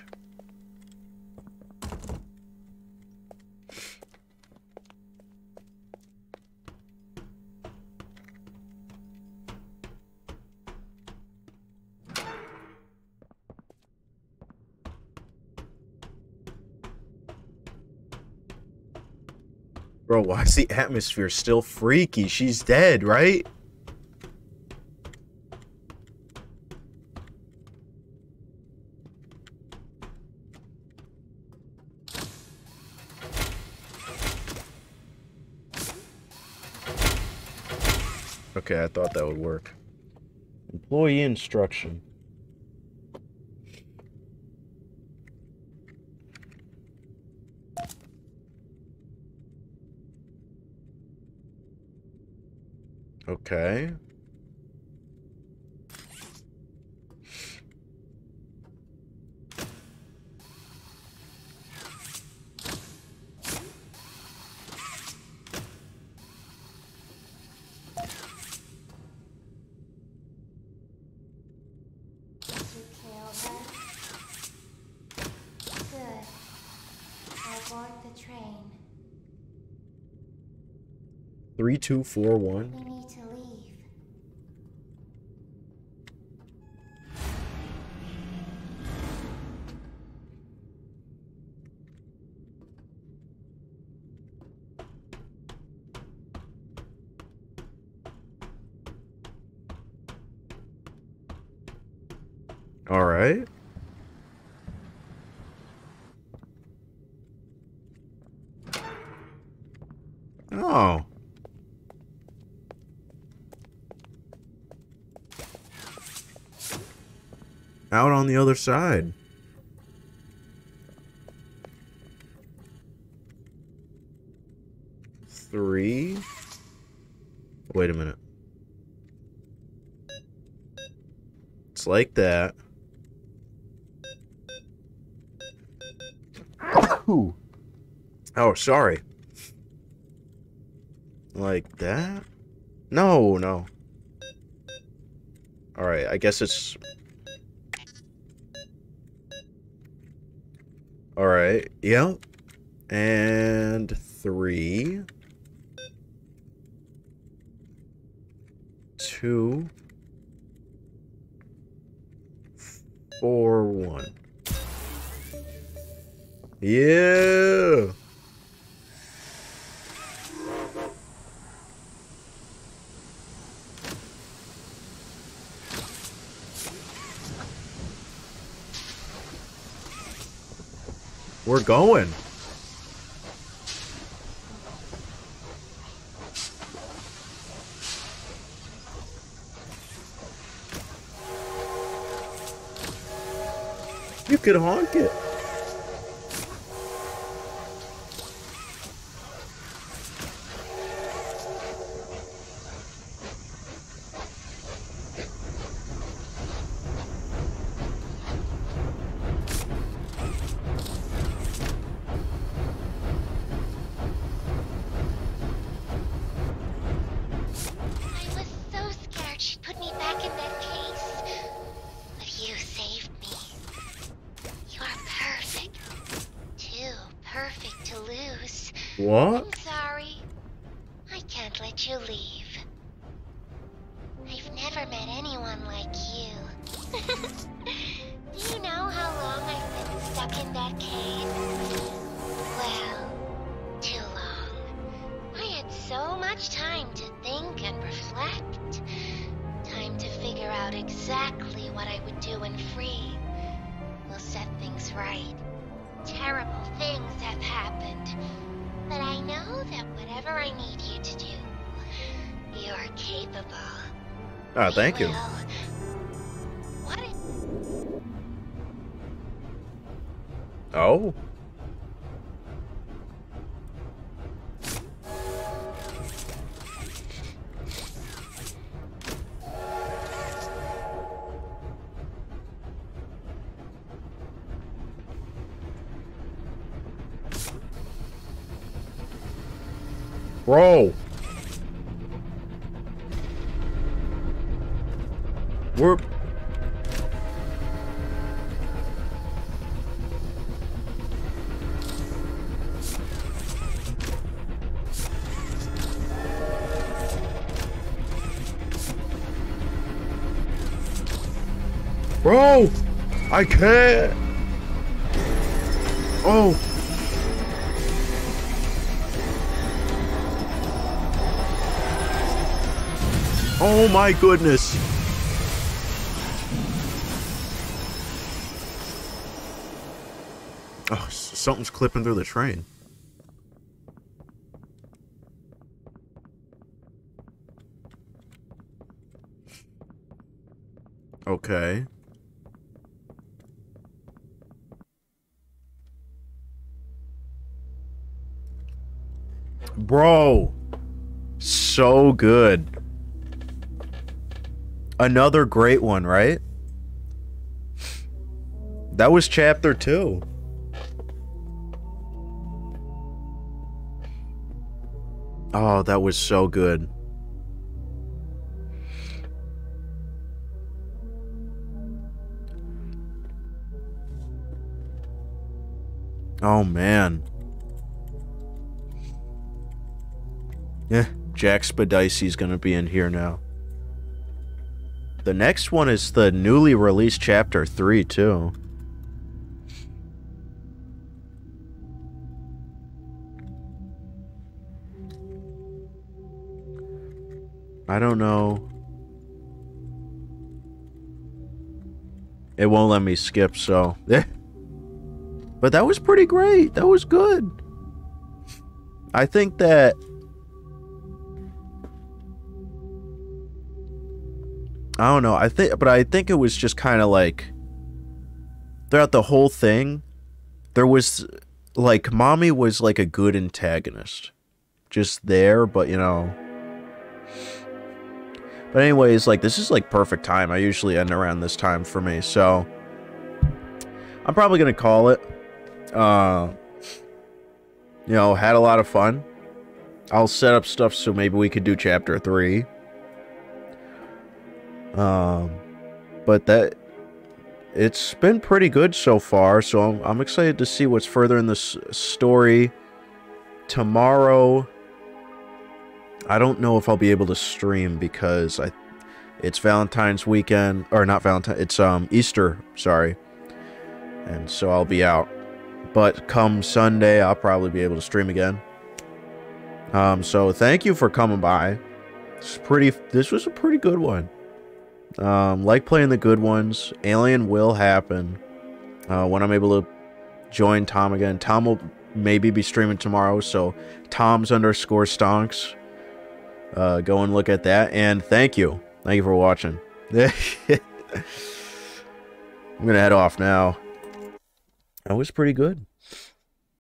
Bro, why is the atmosphere still freaky? She's dead, right? Okay, I thought that would work. Employee instruction. Okay. Did you kill her? Good. I'll board the train. 3241. We need to leave. All right. Oh. Out on the other side. Three. Wait a minute. It's like that. Oh, sorry. Like that? No, no. Alright, I guess it's... Alright, yep. And three. Two. Four, one. Yeah. We're going. You could honk it. Do you know how long I've been stuck in that cave? Well, too long. I had so much time to think and reflect. Time to figure out exactly what I would do when free. We'll set things right. Terrible things have happened. But I know that whatever I need you to do, you're capable. Ah, thank you. What Oh. Bro. I can't. Oh. Oh my goodness. Oh, something's clipping through the train. Okay. Bro. So good. Another great one, right? That was chapter 2. Oh, that was so good. Oh man. Yeah, Jack Spadicy's gonna be in here now. The next one is the newly released chapter 3 too. I don't know. It won't let me skip, so. But that was pretty great. That was good. I think that. I don't know. I think, but I think it was just kind of like throughout the whole thing, there was like mommy was like a good antagonist, just there, but you know. But anyways, like this is like perfect time. I usually end around this time for me, so I'm probably gonna call it. Uh, you know, had a lot of fun. I'll set up stuff so maybe we could do chapter three. Um, but that it's been pretty good so far. So I'm, I'm excited to see what's further in this story. Tomorrow, I don't know if I'll be able to stream because I, it's Valentine's weekend or not Valentine. It's um Easter. Sorry, and so I'll be out. But come Sunday, I'll probably be able to stream again. Um, so thank you for coming by. It's pretty. This was a pretty good one. Um, like playing the good ones. Alien will happen uh, when I'm able to join Tom again. Tom will maybe be streaming tomorrow, so Tom's underscore stonks. Uh, go and look at that. And thank you, thank you for watching. I'm gonna head off now. That was pretty good.